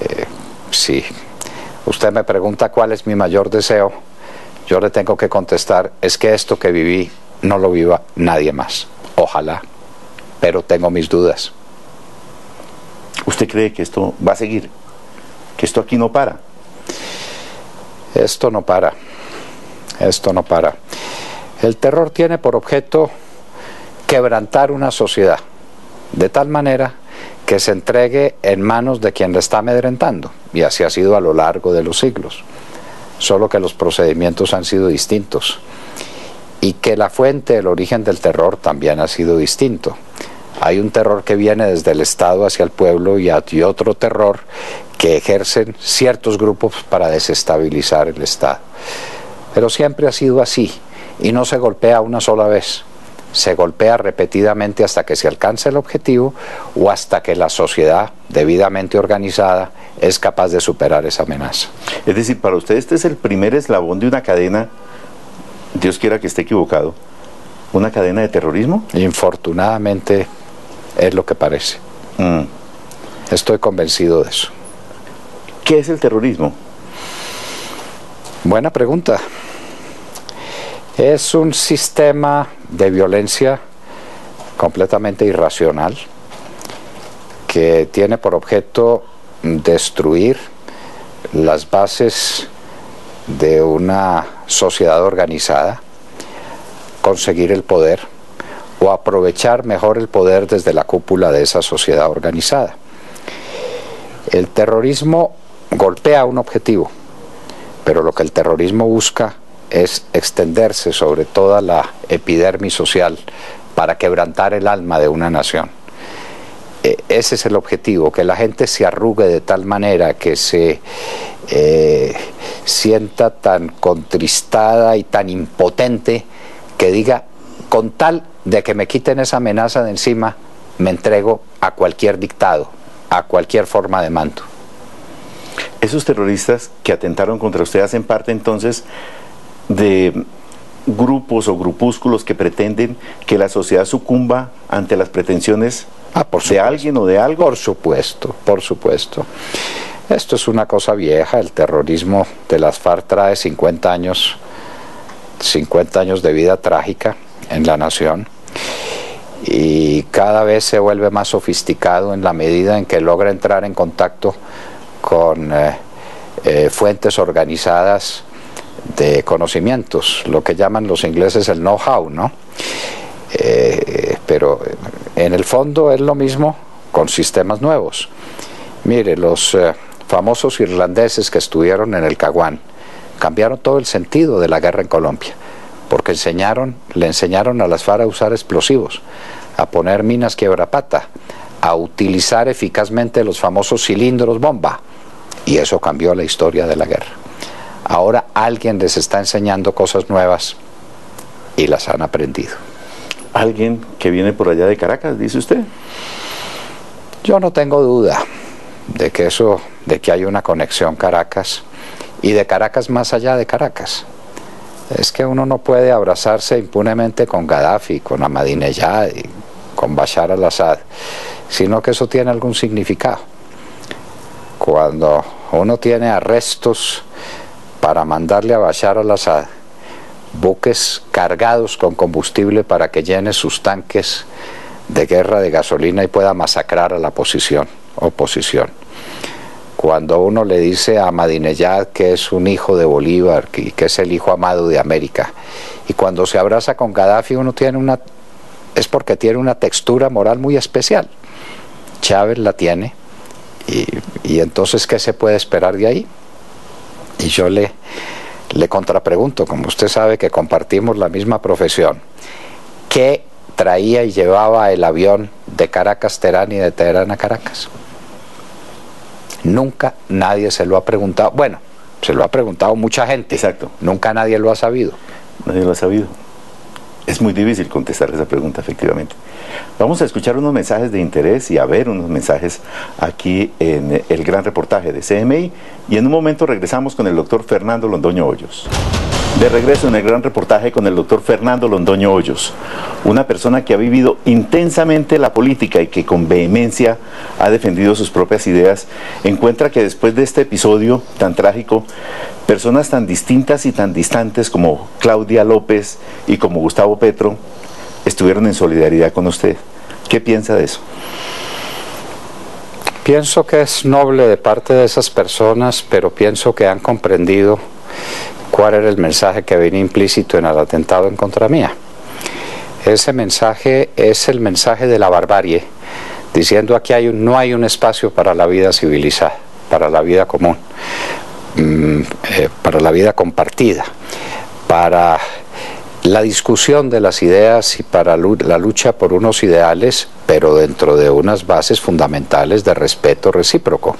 Eh, sí. Usted me pregunta cuál es mi mayor deseo. Yo le tengo que contestar, es que esto que viví no lo viva nadie más. Ojalá. Pero tengo mis dudas. ¿Usted cree que esto va a seguir? ¿Que esto aquí no para? Esto no para. Esto no para. El terror tiene por objeto quebrantar una sociedad, de tal manera que se entregue en manos de quien la está amedrentando, y así ha sido a lo largo de los siglos, solo que los procedimientos han sido distintos, y que la fuente, el origen del terror también ha sido distinto. Hay un terror que viene desde el Estado hacia el pueblo y, otro terror que ejercen ciertos grupos para desestabilizar el Estado. Pero siempre ha sido así y no se golpea una sola vez. Se golpea repetidamente hasta que se alcance el objetivo o hasta que la sociedad debidamente organizada es capaz de superar esa amenaza. Es decir, para usted este es el primer eslabón de una cadena, Dios quiera que esté equivocado, una cadena de terrorismo. Infortunadamente es lo que parece. Mm. Estoy convencido de eso. ¿Qué es el terrorismo? Buena pregunta. Es un sistema de violencia completamente irracional que tiene por objeto destruir las bases de una sociedad organizada, conseguir el poder o aprovechar mejor el poder desde la cúpula de esa sociedad organizada. El terrorismo golpea un objetivo, pero lo que el terrorismo busca es extenderse sobre toda la epidermis social para quebrantar el alma de una nación. E, ese es el objetivo, que la gente se arrugue de tal manera que se eh, sienta tan contristada y tan impotente que diga, con tal de que me quiten esa amenaza de encima, me entrego a cualquier dictado, a cualquier forma de mando. Esos terroristas que atentaron contra usted hacen parte entonces de grupos o grupúsculos que pretenden que la sociedad sucumba ante las pretensiones ah, de alguien o de algo? Por supuesto, por supuesto. Esto es una cosa vieja, el terrorismo de las FARC trae 50 años, 50 años de vida trágica en la nación y cada vez se vuelve más sofisticado en la medida en que logra entrar en contacto con eh, eh, fuentes organizadas de conocimientos, lo que llaman los ingleses el know-how, ¿no? Eh, pero en el fondo es lo mismo con sistemas nuevos. Mire, los famosos irlandeses que estuvieron en el Caguán cambiaron todo el sentido de la guerra en Colombia, porque enseñaron, le enseñaron a las FARC a usar explosivos, a poner minas quiebrapata, a utilizar eficazmente los famosos cilindros bomba, y eso cambió la historia de la guerra. Ahora alguien les está enseñando cosas nuevas y las han aprendido. ¿Alguien que viene por allá de Caracas, dice usted? Yo no tengo duda de que eso, de que hay una conexión Caracas y de Caracas más allá de Caracas. Es que uno no puede abrazarse impunemente con Gaddafi, con Ahmadinejad con Bashar al-Assad, sino que eso tiene algún significado. Cuando uno tiene arrestos para mandarle a Bashar al-Assad, buques cargados con combustible para que llene sus tanques de guerra de gasolina y pueda masacrar a la oposición. Cuando uno le dice a Madineyad que es un hijo de Bolívar, que, que es el hijo amado de América, y cuando se abraza con Gaddafi uno tiene una es porque tiene una textura moral muy especial. Chávez la tiene, y, y entonces ¿qué se puede esperar de ahí? Y yo le, le contrapregunto, como usted sabe que compartimos la misma profesión, ¿qué traía y llevaba el avión de Caracas Terán y de Teherán a Caracas? Nunca nadie se lo ha preguntado. Bueno, se lo ha preguntado mucha gente. Exacto. Nunca nadie lo ha sabido. Nadie lo ha sabido. Es muy difícil contestar esa pregunta, efectivamente. Vamos a escuchar unos mensajes de interés y a ver unos mensajes aquí en el gran reportaje de CMI y en un momento regresamos con el doctor Fernando Londoño Hoyos. De regreso en el gran reportaje con el doctor Fernando Londoño Hoyos, una persona que ha vivido intensamente la política y que con vehemencia ha defendido sus propias ideas, encuentra que después de este episodio tan trágico, personas tan distintas y tan distantes como Claudia López y como Gustavo Petro estuvieron en solidaridad con usted. ¿Qué piensa de eso? Pienso que es noble de parte de esas personas, pero pienso que han comprendido cuál era el mensaje que venía implícito en el atentado en contra mía. Ese mensaje es el mensaje de la barbarie, diciendo aquí hay no hay un espacio para la vida civilizada, para la vida común, mm, eh, para la vida compartida, para la discusión de las ideas y para la lucha por unos ideales, pero dentro de unas bases fundamentales de respeto recíproco.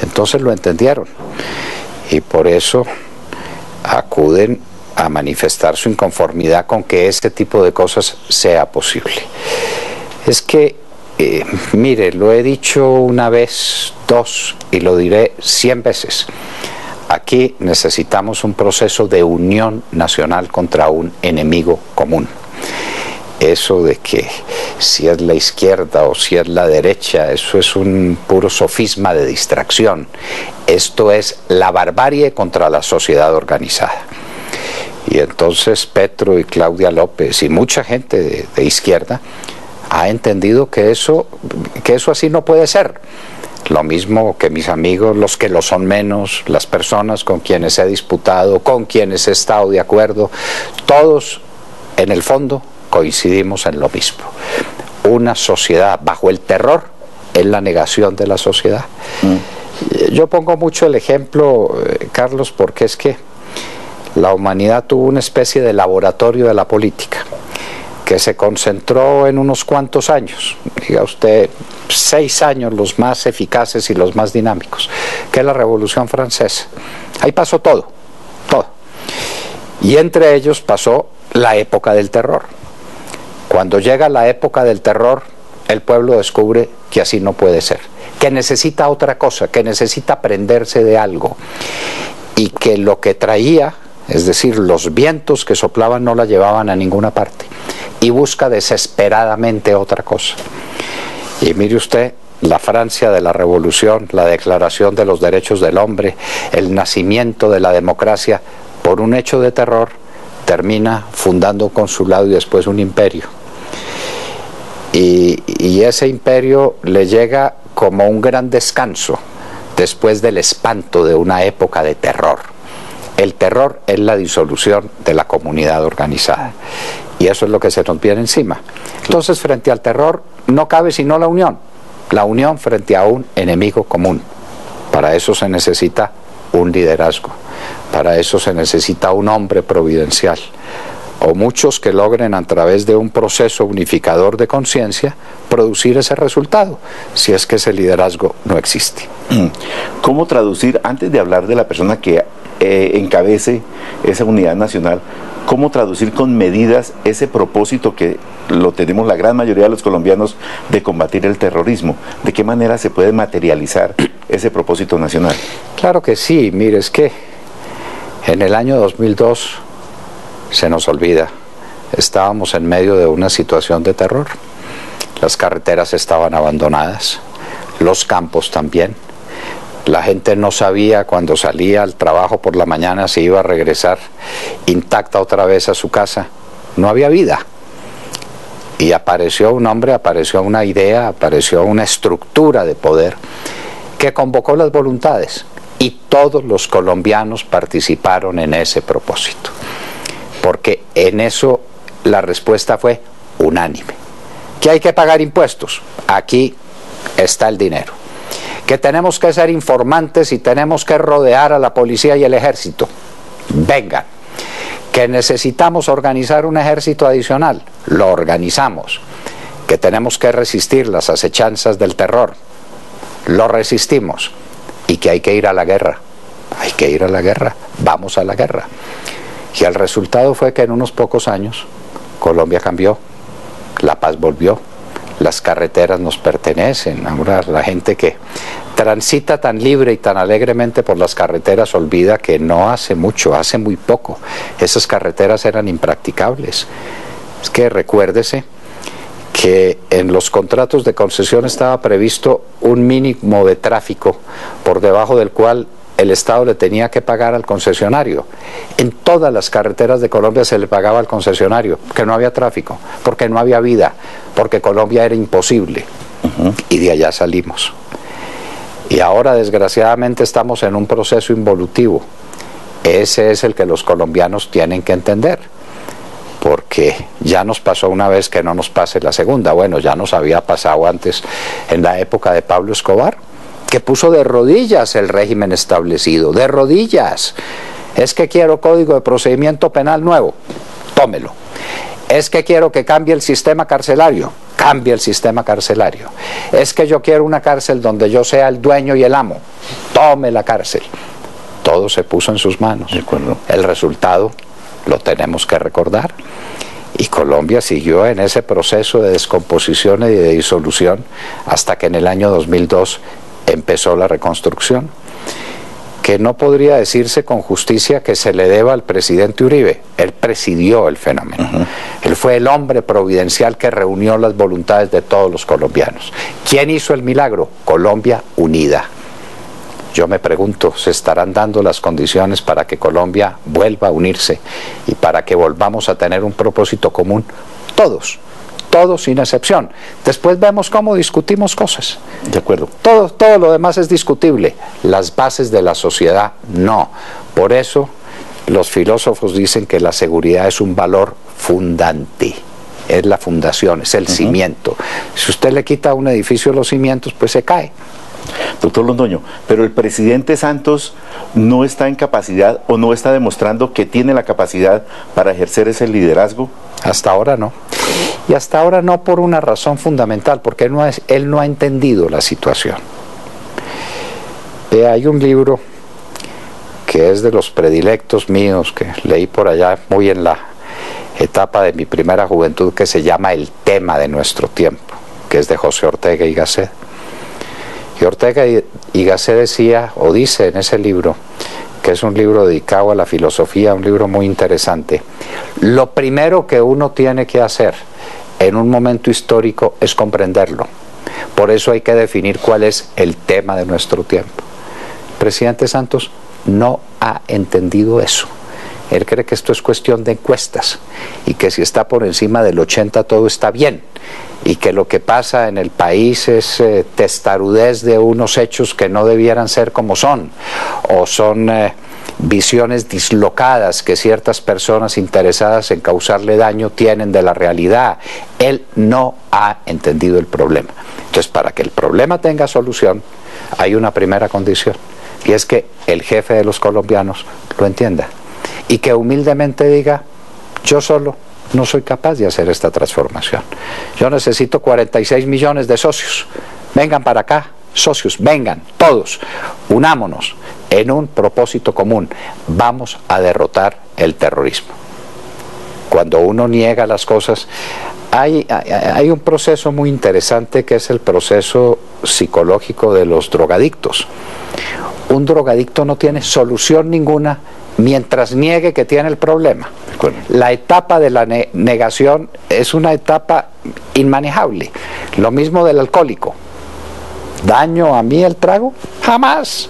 Entonces lo entendieron y por eso acuden a manifestar su inconformidad con que este tipo de cosas sea posible. Es que, eh, mire, lo he dicho una vez, dos, y lo diré cien veces. Aquí necesitamos un proceso de unión nacional contra un enemigo común. Eso de que si es la izquierda o si es la derecha, eso es un puro sofisma de distracción. Esto es la barbarie contra la sociedad organizada. Y entonces Petro y Claudia López y mucha gente de, izquierda ha entendido que eso, que eso así no puede ser. Lo mismo que mis amigos, los que lo son menos, las personas con quienes he disputado, con quienes he estado de acuerdo, todos en el fondo coincidimos en lo mismo. Una sociedad bajo el terror es la negación de la sociedad. Yo pongo mucho el ejemplo, eh, Carlos, porque es que la humanidad tuvo una especie de laboratorio de la política que se concentró en unos cuantos años, diga usted, seis años los más eficaces y los más dinámicos, que es la Revolución Francesa. Ahí pasó todo, todo. Y entre ellos pasó la época del terror. Cuando llega la época del terror, el pueblo descubre que así no puede ser, que necesita otra cosa, que necesita aprenderse de algo y que lo que traía, es decir, los vientos que soplaban no la llevaban a ninguna parte y busca desesperadamente otra cosa. Y mire usted, la Francia de la Revolución, la Declaración de los Derechos del Hombre, el nacimiento de la democracia, por un hecho de terror, termina fundando un consulado y después un imperio. Y, ese imperio le llega como un gran descanso después del espanto de una época de terror. El terror es la disolución de la comunidad organizada. Y eso es lo que se nos viene encima. Entonces, frente al terror no cabe sino la unión. La unión frente a un enemigo común. Para eso se necesita un liderazgo. Para eso se necesita un hombre providencial o muchos que logren a través de un proceso unificador de conciencia producir ese resultado, si es que ese liderazgo no existe. ¿Cómo traducir, antes de hablar de la persona que eh, encabece esa unidad nacional, cómo traducir con medidas ese propósito que lo tenemos la gran mayoría de los colombianos de combatir el terrorismo? ¿De qué manera se puede materializar ese propósito nacional? Claro que sí, mire, es que en el año 2002 se nos olvida. Estábamos en medio de una situación de terror. Las carreteras estaban abandonadas, los campos también. La gente no sabía cuando salía al trabajo por la mañana si iba a regresar intacta otra vez a su casa. No había vida. Y apareció un hombre, apareció una idea, apareció una estructura de poder que convocó las voluntades y todos los colombianos participaron en ese propósito porque en eso la respuesta fue unánime. ¿Que hay que pagar impuestos? Aquí está el dinero. Que tenemos que ser informantes y tenemos que rodear a la policía y el ejército. Vengan. Que necesitamos organizar un ejército adicional. Lo organizamos. Que tenemos que resistir las acechanzas del terror. Lo resistimos. Y que hay que ir a la guerra. Hay que ir a la guerra. Vamos a la guerra. Y el resultado fue que en unos pocos años Colombia cambió, la paz volvió, las carreteras nos pertenecen. Ahora la gente que transita tan libre y tan alegremente por las carreteras olvida que no hace mucho, hace muy poco. Esas carreteras eran impracticables. Es que recuérdese que en los contratos de concesión estaba previsto un mínimo de tráfico por debajo del cual el Estado le tenía que pagar al concesionario. En todas las carreteras de Colombia se le pagaba al concesionario, porque no había tráfico, porque no había vida, porque Colombia era imposible. Y de allá salimos. Y ahora desgraciadamente estamos en un proceso involutivo. Ese es el que los colombianos tienen que entender. Porque ya nos pasó una vez que no nos pase la segunda. Bueno, ya nos había pasado antes en la época de Pablo Escobar que puso de rodillas el régimen establecido, de rodillas. Es que quiero código de procedimiento penal nuevo, tómelo. Es que quiero que cambie el sistema carcelario, cambie el sistema carcelario. Es que yo quiero una cárcel donde yo sea el dueño y el amo, tome la cárcel. Todo se puso en sus manos. El resultado lo tenemos que recordar. Y Colombia siguió en ese proceso de descomposición y de disolución hasta que en el año 2002 empezó la reconstrucción, que no podría decirse con justicia que se le deba al presidente Uribe. Él presidió el fenómeno. Él fue el hombre providencial que reunió las voluntades de todos los colombianos. ¿Quién hizo el milagro? Colombia unida. Yo me pregunto, ¿se estarán dando las condiciones para que Colombia vuelva a unirse y para que volvamos a tener un propósito común? Todos todo sin excepción. Después vemos cómo discutimos cosas. De acuerdo. Todo, todo lo demás es discutible. Las bases de la sociedad no. Por eso los filósofos dicen que la seguridad es un valor fundante. Es la fundación, es el cimiento. Si usted le quita a un edificio los cimientos, pues se cae. Doctor Londoño, pero el presidente Santos no está en capacidad o no está demostrando que tiene la capacidad para ejercer ese liderazgo. Hasta ahora no. Y hasta ahora no por una razón fundamental, porque él no, ha entendido la situación. hay un libro que es de los predilectos míos, que leí por allá muy en la etapa de mi primera juventud, que se llama El tema de nuestro tiempo, que es de José Ortega y Gasset. Y Ortega y Gasset decía, o dice en ese libro, que es un libro dedicado a la filosofía, un libro muy interesante. Lo primero que uno tiene que hacer en un momento histórico es comprenderlo. Por eso hay que definir cuál es el tema de nuestro tiempo. Presidente Santos no ha entendido eso. Él cree que esto es cuestión de encuestas y que si está por encima del 80 todo está bien y que lo que pasa en el país es eh, testarudez de unos hechos que no debieran ser como son o son eh, visiones dislocadas que ciertas personas interesadas en causarle daño tienen de la realidad. Él no ha entendido el problema. Entonces, para que el problema tenga solución, hay una primera condición, y es que el jefe de los colombianos lo entienda y que humildemente diga, yo solo no soy capaz de hacer esta transformación. Yo necesito 46 millones de socios. Vengan para acá, socios, vengan, todos, unámonos en un propósito común. Vamos a derrotar el terrorismo. Cuando uno niega las cosas, hay, hay, un proceso muy interesante que es el proceso psicológico de los drogadictos. Un drogadicto no tiene solución ninguna mientras niegue que tiene el problema. La etapa de la negación es una etapa inmanejable. Lo mismo del alcohólico. ¿Daño a mí el trago? Jamás.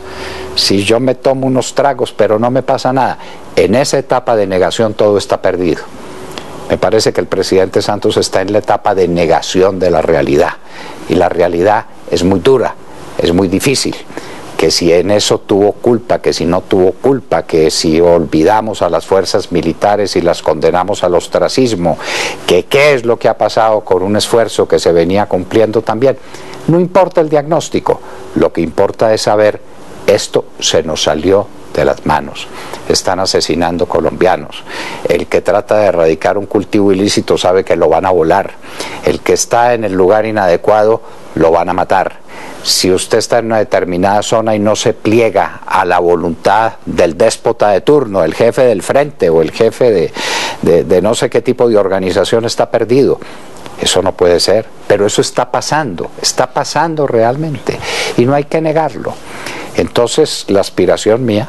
Si yo me tomo unos tragos pero no me pasa nada, en esa etapa de negación todo está perdido. Me parece que el presidente Santos está en la etapa de negación de la realidad. Y la realidad es muy dura, es muy difícil que si en eso tuvo culpa, que si no tuvo culpa, que si olvidamos a las fuerzas militares y las condenamos al ostracismo, que qué es lo que ha pasado con un esfuerzo que se venía cumpliendo también. No importa el diagnóstico, lo que importa es saber esto se nos salió de las manos. Están asesinando colombianos. El que trata de erradicar un cultivo ilícito sabe que lo van a volar. El que está en el lugar inadecuado lo van a matar si usted está en una determinada zona y no se pliega a la voluntad del déspota de turno, el jefe del frente o el jefe de, no sé qué tipo de organización está perdido. Eso no puede ser, pero eso está pasando, está pasando realmente y no hay que negarlo. Entonces la aspiración mía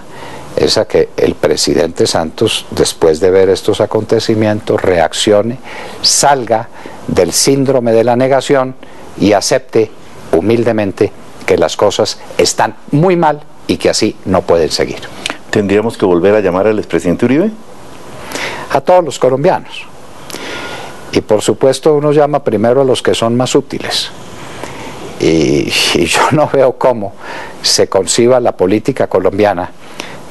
es a que el presidente Santos, después de ver estos acontecimientos, reaccione, salga del síndrome de la negación y acepte humildemente que las cosas están muy mal y que así no pueden seguir. ¿Tendríamos que volver a llamar al expresidente Uribe? A todos los colombianos. Y por supuesto uno llama primero a los que son más útiles. Y, yo no veo cómo se conciba la política colombiana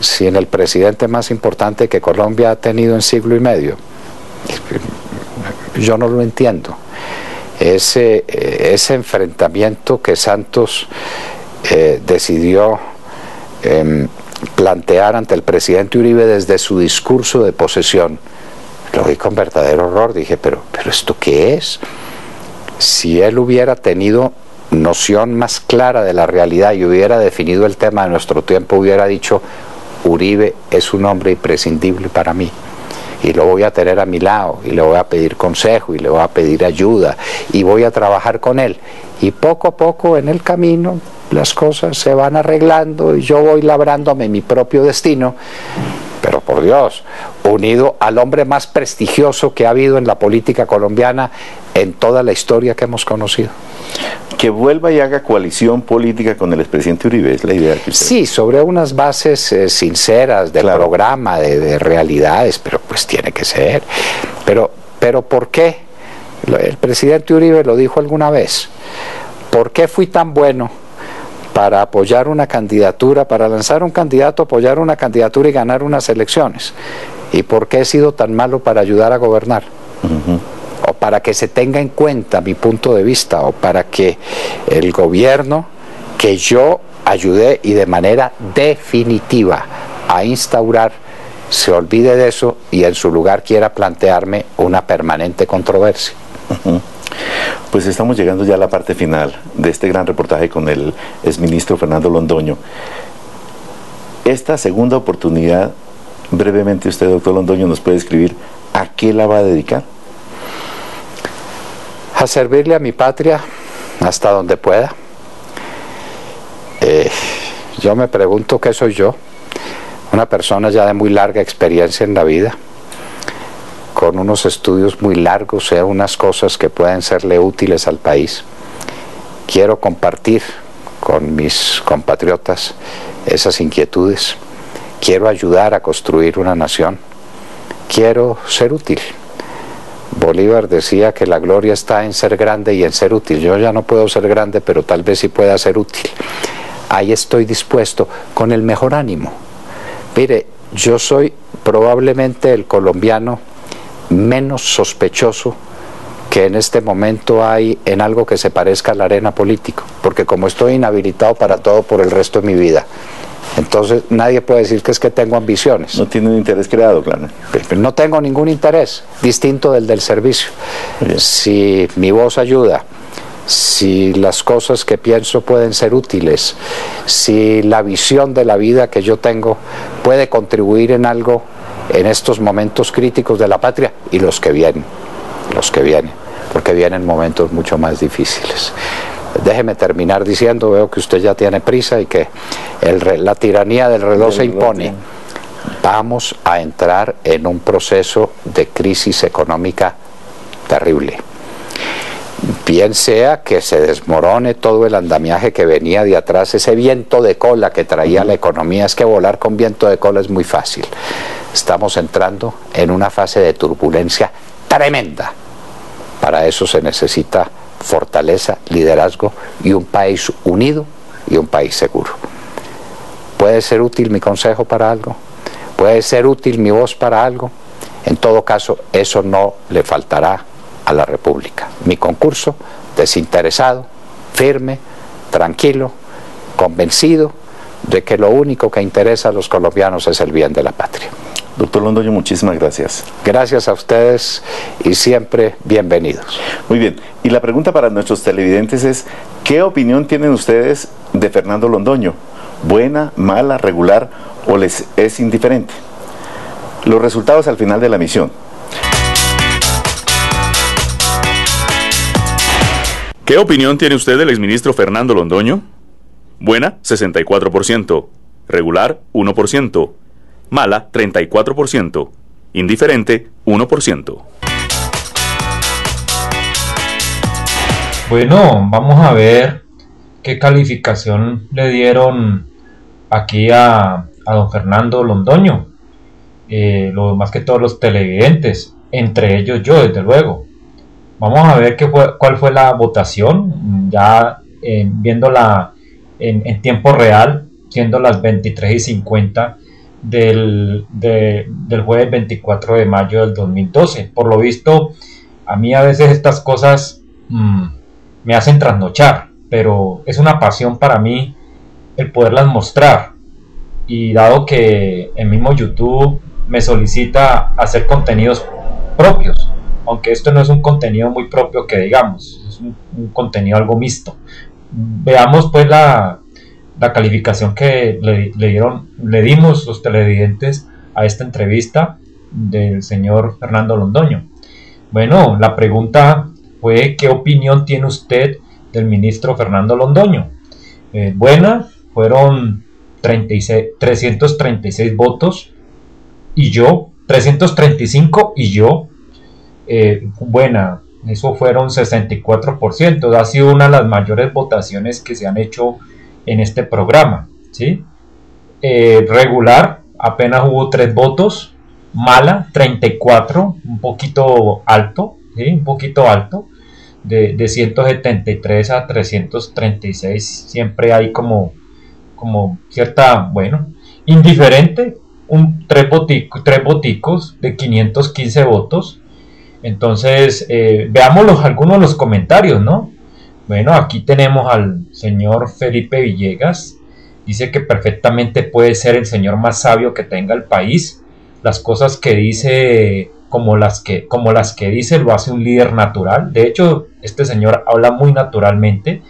sin el presidente más importante que Colombia ha tenido en siglo y medio. Yo no lo entiendo ese, eh, ese enfrentamiento que Santos eh, decidió em, plantear ante el presidente Uribe desde su discurso de posesión, lo vi con verdadero horror, dije, pero, pero ¿esto qué es? Si él hubiera tenido noción más clara de la realidad y hubiera definido el tema de nuestro tiempo, hubiera dicho, Uribe es un hombre imprescindible para mí y lo voy a tener a mi lado y le voy a pedir consejo y le voy a pedir ayuda y voy a trabajar con él. Y poco a poco en el camino las cosas se van arreglando y yo voy labrándome mi propio destino. Pero por Dios, unido al hombre más prestigioso que ha habido en la política colombiana en toda la historia que hemos conocido que vuelva y haga coalición política con el expresidente Uribe, es la idea que Sí, sobre unas bases eh, sinceras del programa, de, realidades, pero pues tiene que ser. Pero, pero ¿por qué? El presidente Uribe lo dijo alguna vez. ¿Por qué fui tan bueno para apoyar una candidatura, para lanzar un candidato, apoyar una candidatura y ganar unas elecciones? ¿Y por qué he sido tan malo para ayudar a gobernar? O para que se tenga en cuenta mi punto de vista o para que el gobierno que yo ayudé y de manera definitiva a instaurar se olvide de eso y en su lugar quiera plantearme una permanente controversia. Pues estamos llegando ya a la parte final de este gran reportaje con el exministro Fernando Londoño. Esta segunda oportunidad, brevemente usted, doctor Londoño, nos puede escribir a qué la va a dedicar a servirle a mi patria hasta donde pueda. Eh, yo me pregunto qué soy yo, una persona ya de muy larga experiencia en la vida, con unos estudios muy largos, sea unas cosas que pueden serle útiles al país. Quiero compartir con mis compatriotas esas inquietudes. Quiero ayudar a construir una nación. Quiero ser útil. Bolívar decía que la gloria está en ser grande y en ser útil. Yo ya no puedo ser grande, pero tal vez sí pueda ser útil. Ahí estoy dispuesto con el mejor ánimo. Mire, yo soy probablemente el colombiano menos sospechoso que en este momento hay en algo que se parezca a la arena político, porque como estoy inhabilitado para todo por el resto de mi vida, entonces nadie puede decir que es que tengo ambiciones. No tiene un interés creado, claro. No tengo ningún interés distinto del del servicio. Si mi voz ayuda, si las cosas que pienso pueden ser útiles, si la visión de la vida que yo tengo puede contribuir en algo en estos momentos críticos de la patria y los que vienen, los que vienen, porque vienen momentos mucho más difíciles. Déjeme terminar diciendo, veo que usted ya tiene prisa y que la tiranía del reloj se impone. Vamos a entrar en un proceso de crisis económica terrible. Bien sea que se desmorone todo el andamiaje que venía de atrás, ese viento de cola que traía la economía, es que volar con viento de cola es muy fácil. Estamos entrando en una fase de turbulencia tremenda. Para eso se necesita fortaleza, liderazgo y un país unido y un país seguro. ¿Puede ser útil mi consejo para algo? ¿Puede ser útil mi voz para algo? En todo caso, eso no le faltará a la República. Mi concurso, desinteresado, firme, tranquilo, convencido de que lo único que interesa a los colombianos es el bien de la patria. Doctor Londoño, muchísimas gracias. Gracias a ustedes y siempre bienvenidos. Muy bien, y la pregunta para nuestros televidentes es, ¿qué opinión tienen ustedes de Fernando Londoño? ¿Buena, mala, regular o les es indiferente? Los resultados al final de la misión. ¿Qué opinión tiene usted del exministro Fernando Londoño? Buena, 64%. Regular, 1%. Mala, 34%. Indiferente, 1%. Bueno, vamos a ver qué calificación le dieron aquí a, don Fernando Londoño. Eh, lo más que todos los televidentes, entre ellos yo, desde luego. Vamos a ver qué fue, cuál fue la votación, ya eh, viéndola en, tiempo real, siendo las 23 y 50 del, del jueves 24 de mayo del 2012. Por lo visto, a mí a veces estas cosas mm, me hacen trasnochar, pero es una pasión para mí el poderlas mostrar. Y dado que el mismo YouTube me solicita hacer contenidos propios, aunque esto no es un contenido muy propio que digamos, es un contenido algo mixto. Veamos pues la, la calificación que le, dieron, le dimos los televidentes a esta entrevista del señor Fernando Londoño. Bueno, la pregunta fue ¿qué opinión tiene usted del ministro Fernando Londoño? Eh, buena, fueron 36, 336 votos y yo, 335 y yo, eh, buena, eso fueron 64%, ha sido una de las mayores votaciones que se han hecho en este programa. ¿sí? Eh, regular, apenas hubo tres votos. Mala, 34, un poquito alto, un poquito alto. De, de, 173 a 336 siempre hay como, como cierta, bueno, indiferente, un, tres, tres voticos de 515 votos. Entonces, eh, veamos algunos de los comentarios, ¿no? Bueno, aquí tenemos al señor Felipe Villegas. Dice que perfectamente puede ser el señor más sabio que tenga el país. Las cosas que dice, como las que, como las que dice, lo hace un líder natural. De hecho, este señor habla muy naturalmente.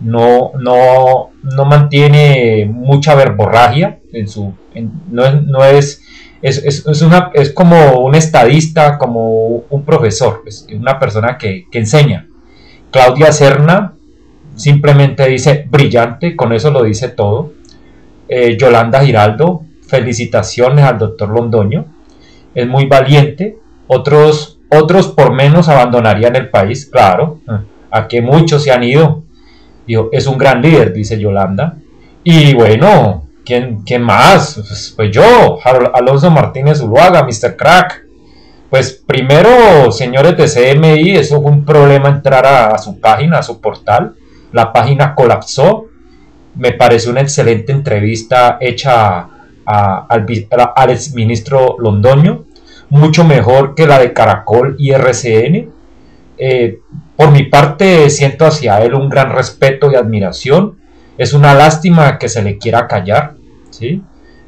No, no, no mantiene mucha verborragia en su. no, es, no es, es, es, una, es como un estadista, como un profesor, es una persona que, que enseña Claudia Serna simplemente dice brillante, con eso lo dice todo. Eh, Yolanda Giraldo, felicitaciones al doctor Londoño, es muy valiente. Otros, otros por menos abandonarían el país, claro, a que muchos se han ido. es un gran líder, dice Yolanda. Y bueno, ¿quién, quién más? Pues, pues yo, Alonso Martínez Uluaga, Mr. Crack. Pues primero, señores de CMI, eso fue un problema entrar a, su página, a su portal. La página colapsó. Me parece una excelente entrevista hecha al, al exministro Londoño, mucho mejor que la de Caracol y RCN. Eh, por mi parte siento hacia él un gran respeto y admiración. Es una lástima que se le quiera callar. ¿sí?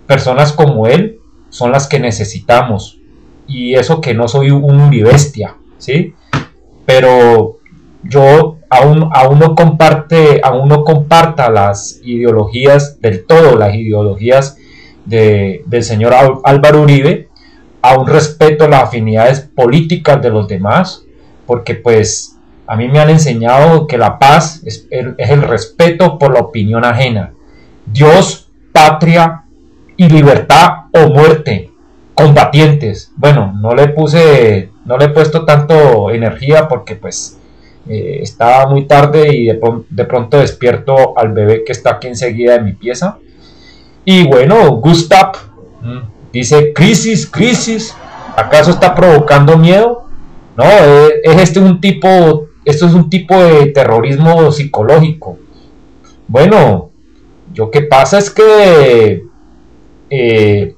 Personas como él son las que necesitamos. Y eso que no soy un uribestia. ¿sí? Pero yo aún, aún, no comparte, aún no comparta las ideologías del todo, las ideologías de, del señor Álvaro Uribe, aún respeto las afinidades políticas de los demás, porque pues a mí me han enseñado que la paz es el, es el respeto por la opinión ajena. Dios, patria y libertad o muerte, combatientes. Bueno, no le puse, no le he puesto tanto energía porque pues eh, estaba muy tarde y de, pronto despierto al bebé que está aquí enseguida de mi pieza. Y bueno, Gustav mm, dice, crisis, crisis, ¿acaso está provocando miedo? No, es, este un tipo, esto es un tipo de terrorismo psicológico. Bueno, yo que pasa es que eh,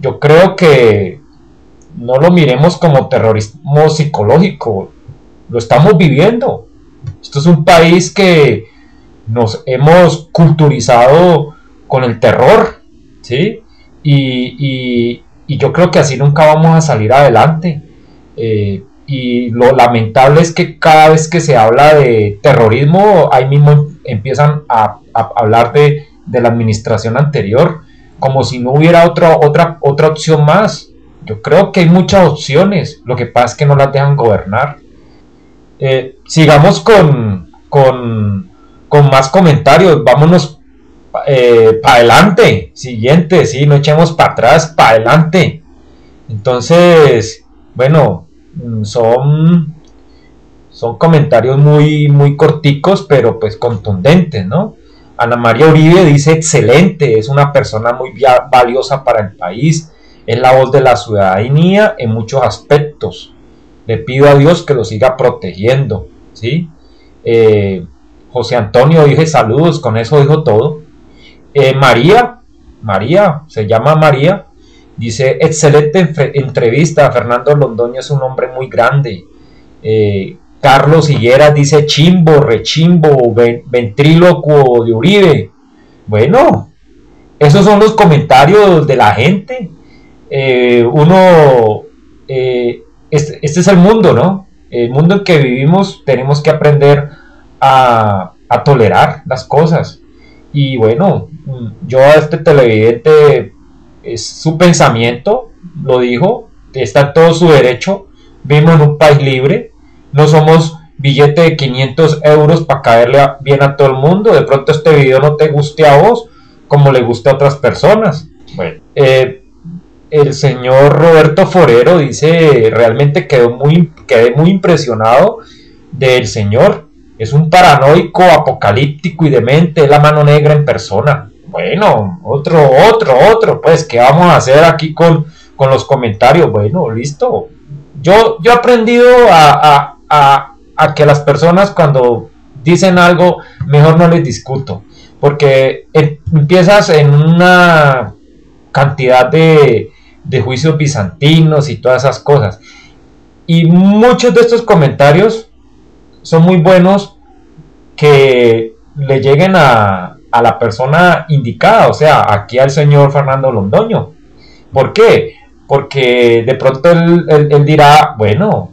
yo creo que no lo miremos como terrorismo psicológico, lo estamos viviendo. Esto es un país que nos hemos culturizado con el terror, ¿sí? Y, yo creo que así nunca vamos a salir adelante. Eh, y lo lamentable es que cada vez que se habla de terrorismo, ahí mismo empiezan a, hablar de, la administración anterior, como si no hubiera otra, otra, otra opción más. Yo creo que hay muchas opciones, lo que pasa es que no las dejan gobernar. Eh, sigamos con, con, más comentarios. Vámonos eh, para adelante. Siguiente, sí, no echemos para atrás, para adelante. Entonces, bueno, son, son comentarios muy, muy corticos, pero pues contundentes, ¿no? Ana María Uribe dice excelente, es una persona muy valiosa para el país, es la voz de la ciudadanía en muchos aspectos le pido a Dios que lo siga protegiendo, ¿sí? Eh, José Antonio dije saludos, con eso dijo todo. Eh, María, María, se llama María, dice excelente entrevista, Fernando Londoño es un hombre muy grande. Eh, Carlos Higuera dice chimbo, rechimbo, ventrílocuo de Uribe. Bueno, esos son los comentarios de la gente. uno este, este, es el mundo, ¿no? El mundo en que vivimos tenemos que aprender a, tolerar las cosas. Y bueno, yo a este televidente es su pensamiento, lo dijo, está en todo su derecho, vivimos en un país libre, no somos billete de 500 euros para caerle bien a todo el mundo, de pronto este video no te guste a vos como le gusta a otras personas. Bueno, eh, el señor Roberto Forero dice, realmente quedó muy, quedé muy impresionado del señor. Es un paranoico, apocalíptico y demente, es la mano negra en persona. Bueno, otro, otro, otro, pues, ¿qué vamos a hacer aquí con, con los comentarios? Bueno, listo. Yo, yo he aprendido a, a, a que las personas cuando dicen algo, mejor no les discuto. Porque em, empiezas en una cantidad de, de juicios bizantinos y todas esas cosas. Y muchos de estos comentarios son muy buenos que le lleguen a, la persona indicada, o sea, aquí al señor Fernando Londoño. ¿Por qué? Porque de pronto él, dirá, bueno,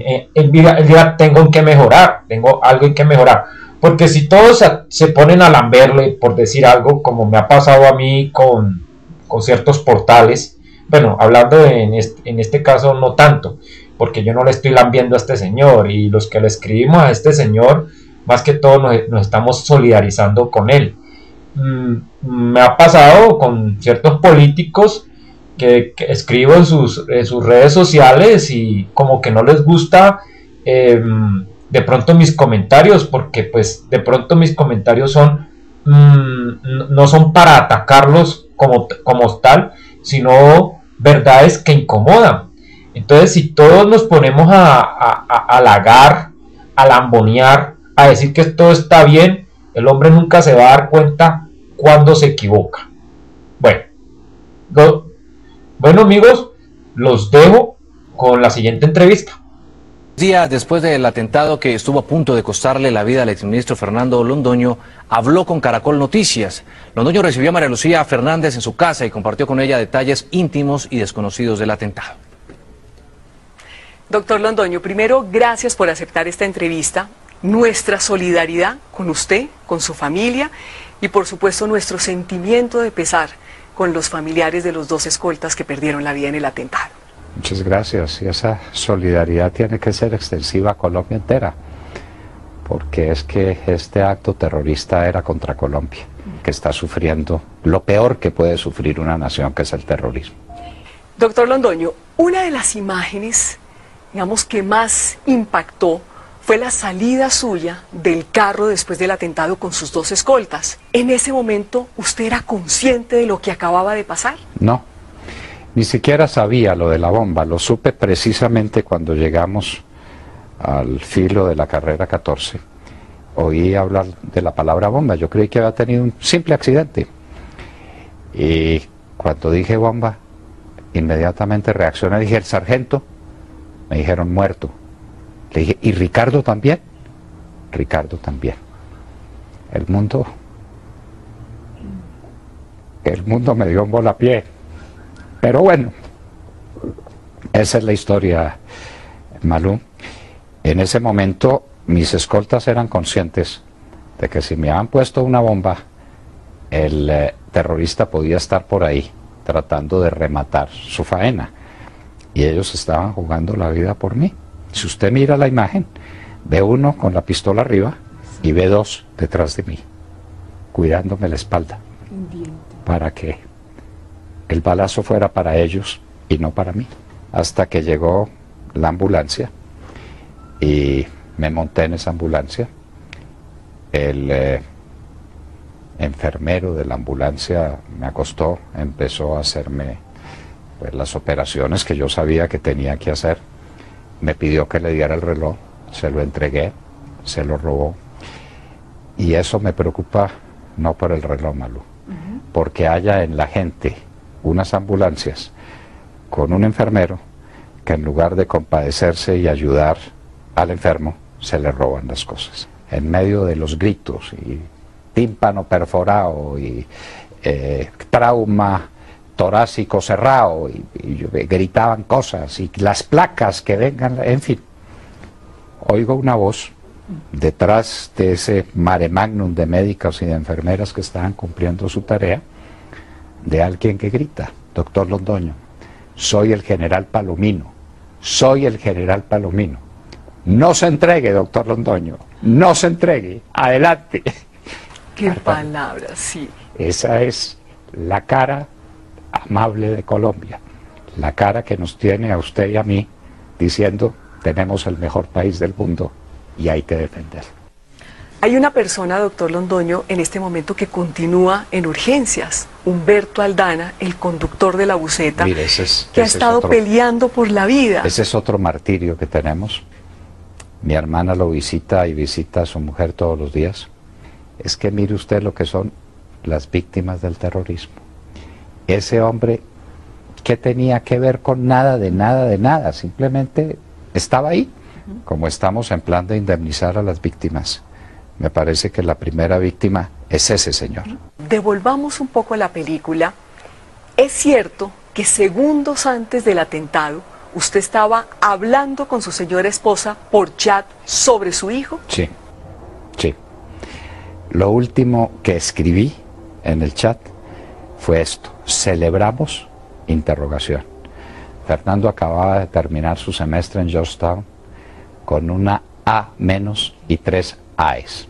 eh, él dirá, tengo que mejorar, tengo algo en que mejorar. Porque si todos se, ponen a lamberle, por decir algo, como me ha pasado a mí con, con ciertos portales, bueno, hablando en este, caso no tanto, porque yo no le estoy lambiendo a este señor y los que le escribimos a este señor, más que todo nos, estamos solidarizando con él. Mm, me ha pasado con ciertos políticos que, escribo en sus, redes sociales y como que no les gusta em, de pronto mis comentarios, porque pues de pronto mis comentarios son, mm, no son para atacarlos como, como tal, sino verdades que incomodan. Entonces, si todos nos ponemos a, a, halagar, a lambonear, a decir que todo está bien, el hombre nunca se va a dar cuenta cuando se equivoca. Bueno, Bueno amigos, los dejo con la siguiente entrevista. Días después del atentado que estuvo a punto de costarle la vida al exministro Fernando Londoño, habló con Caracol Noticias. Londoño recibió a María Lucía Fernández en su casa y compartió con ella detalles íntimos y desconocidos del atentado. Doctor Londoño, primero, gracias por aceptar esta entrevista. Nuestra solidaridad con usted, con su familia y por supuesto nuestro sentimiento de pesar con los familiares de los dos escoltas que perdieron la vida en el atentado. Muchas gracias. Y esa solidaridad tiene que ser extensiva a Colombia entera, porque es que este acto terrorista era contra Colombia, que está sufriendo lo peor que puede sufrir una nación, que es el terrorismo. Doctor Londoño, una de las imágenes, digamos, que más impactó fue la salida suya del carro después del atentado con sus dos escoltas. ¿En ese momento usted era consciente de lo que acababa de pasar? No, ni siquiera sabía lo de la bomba, lo supe precisamente cuando llegamos al filo de la carrera 14. Oí hablar de la palabra bomba, yo creí que había tenido un simple accidente. Y cuando dije bomba, inmediatamente reaccioné, dije, el sargento, me dijeron muerto. ¿Y Ricardo también? Ricardo también. El mundo, el mundo me dio un volapié pero bueno, esa es la historia, Malú. En ese momento mis escoltas eran conscientes de que si me habían puesto una bomba, el eh, terrorista podía estar por ahí tratando de rematar su faena. Y ellos estaban jugando la vida por mí. Si usted mira la imagen, ve uno con la pistola arriba y ve dos detrás de mí, cuidándome la espalda. Para que el balazo fuera para ellos y no para mí. Hasta que llegó la ambulancia y me monté en esa ambulancia. El eh, enfermero de la ambulancia me acostó, empezó a hacerme pues, las operaciones que yo sabía que tenía que hacer. Me pidió que le diera el reloj, se lo entregué, se lo robó. Y eso me preocupa no por el reloj malo, porque haya en la gente unas ambulancias con un enfermero que en lugar de compadecerse y ayudar al enfermo, se le roban las cosas. En medio de los gritos y tímpano perforado y eh, trauma torácico cerrado y, gritaban cosas y las placas que vengan, en fin. Oigo una voz detrás de ese mare magnum de médicos y de enfermeras que estaban cumpliendo su tarea de alguien que grita, doctor Londoño, soy el general Palomino, soy el general Palomino. No se entregue, doctor Londoño, no se entregue, adelante. Qué palabra, sí. Esa es la cara amable de Colombia, la cara que nos tiene a usted y a mí diciendo tenemos el mejor país del mundo y hay que defenderlo. Hay una persona, doctor Londoño, en este momento que continúa en urgencias, Humberto Aldana, el conductor de la buceta, que ha estado peleando por la vida. Ese es otro martirio que tenemos. Mi hermana lo visita y visita a su mujer todos los días. Es que mire usted lo que son las víctimas del terrorismo. Ese hombre que tenía que ver con nada, de nada, de nada, simplemente estaba ahí, como estamos en plan de indemnizar a las víctimas. Me parece que la primera víctima es ese señor. Devolvamos un poco la película. Es cierto que segundos antes del atentado, usted estaba hablando con su señora esposa por chat sobre su hijo. Sí, sí. Lo último que escribí en el chat fue esto. Celebramos interrogación. Fernando acababa de terminar su semestre en Georgetown con una A menos y tres AES.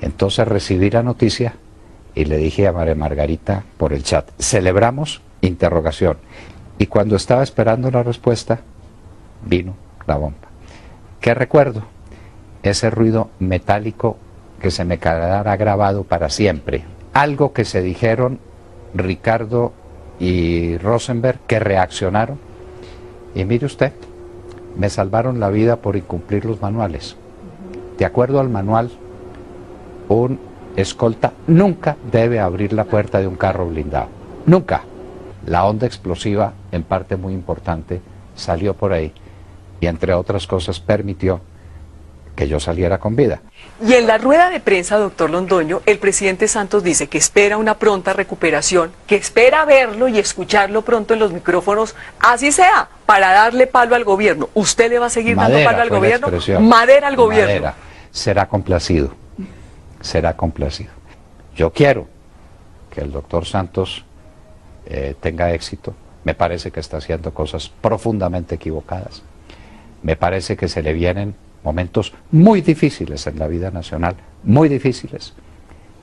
Entonces recibí la noticia y le dije a María Margarita por el chat, celebramos interrogación. Y cuando estaba esperando la respuesta, vino la bomba. ¿Qué recuerdo? Ese ruido metálico que se me quedará grabado para siempre. Algo que se dijeron Ricardo y Rosenberg que reaccionaron. Y mire usted, me salvaron la vida por incumplir los manuales. De acuerdo al manual, un escolta nunca debe abrir la puerta de un carro blindado. Nunca. La onda explosiva, en parte muy importante, salió por ahí y entre otras cosas permitió que yo saliera con vida. Y en la rueda de prensa, doctor Londoño, el presidente Santos dice que espera una pronta recuperación, que espera verlo y escucharlo pronto en los micrófonos, así sea, para darle palo al gobierno. ¿Usted le va a seguir dando palo al gobierno? Madera al gobierno. Madera. Será complacido, será complacido. Yo quiero que el doctor Santos eh, tenga éxito. Me parece que está haciendo cosas profundamente equivocadas. Me parece que se le vienen momentos muy difíciles en la vida nacional, muy difíciles,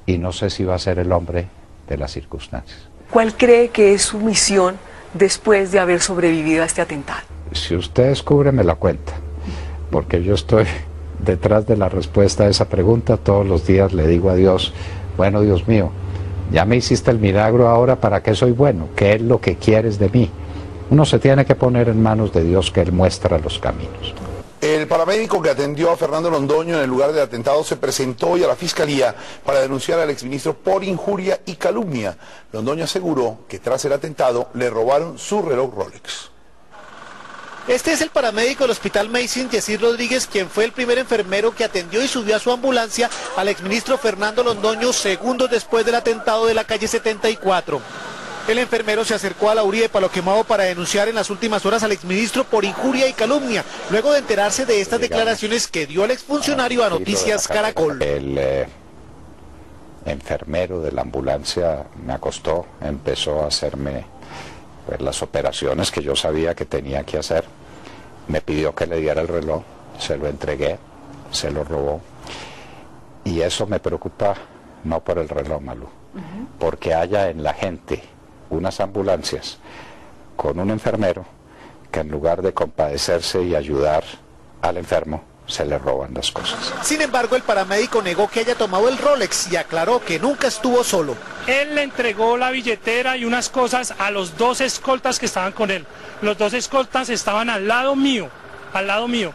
y no sé si va a ser el hombre de las circunstancias. ¿Cuál cree que es su misión después de haber sobrevivido a este atentado? Si usted descubre, me la cuenta, porque yo estoy detrás de la respuesta a esa pregunta, todos los días le digo a Dios, bueno Dios mío, ya me hiciste el milagro ahora, ¿para qué soy bueno? ¿Qué es lo que quieres de mí? Uno se tiene que poner en manos de Dios que Él muestra los caminos. El paramédico que atendió a Fernando Londoño en el lugar del atentado se presentó hoy a la fiscalía para denunciar al exministro por injuria y calumnia. Londoño aseguró que tras el atentado le robaron su reloj Rolex. Este es el paramédico del Hospital Mason, Yesir Rodríguez, quien fue el primer enfermero que atendió y subió a su ambulancia al exministro Fernando Londoño segundos después del atentado de la calle 74. El enfermero se acercó a la URI de Palo Quemado para denunciar en las últimas horas al exministro por injuria y calumnia, luego de enterarse de estas declaraciones que dio el exfuncionario a Noticias Caracol. El eh, enfermero de la ambulancia me acostó, empezó a hacerme pues, las operaciones que yo sabía que tenía que hacer. Me pidió que le diera el reloj, se lo entregué, se lo robó. Y eso me preocupa no por el reloj, Malú, porque haya en la gente unas ambulancias con un enfermero que en lugar de compadecerse y ayudar al enfermo, se le roban las cosas. Sin embargo, el paramédico negó que haya tomado el Rolex y aclaró que nunca estuvo solo. Él le entregó la billetera y unas cosas a los dos escoltas que estaban con él. Los dos escoltas estaban al lado mío, al lado mío.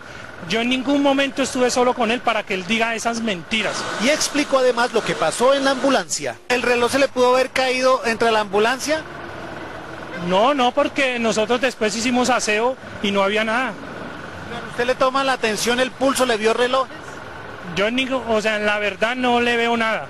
Yo en ningún momento estuve solo con él para que él diga esas mentiras. Y explicó además lo que pasó en la ambulancia. ¿El reloj se le pudo haber caído entre la ambulancia? No, no, porque nosotros después hicimos aseo y no había nada. ¿Usted le toma la atención el pulso, le vio reloj? Yo, o sea, en la verdad no le veo nada.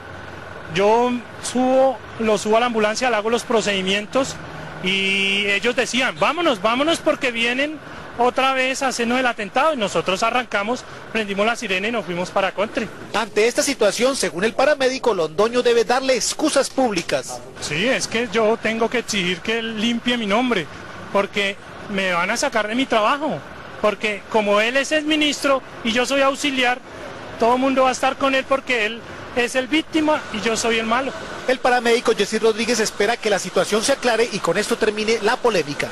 Yo subo, lo subo a la ambulancia, le hago los procedimientos y ellos decían, vámonos, vámonos porque vienen otra vez haciendo el atentado y nosotros arrancamos, prendimos la sirena y nos fuimos para country. Ante esta situación, según el paramédico, Londoño debe darle excusas públicas. Sí, es que yo tengo que exigir que él limpie mi nombre, porque me van a sacar de mi trabajo, porque como él es el ministro y yo soy auxiliar, todo el mundo va a estar con él porque él es el víctima y yo soy el malo. El paramédico Jessy Rodríguez espera que la situación se aclare y con esto termine la polémica.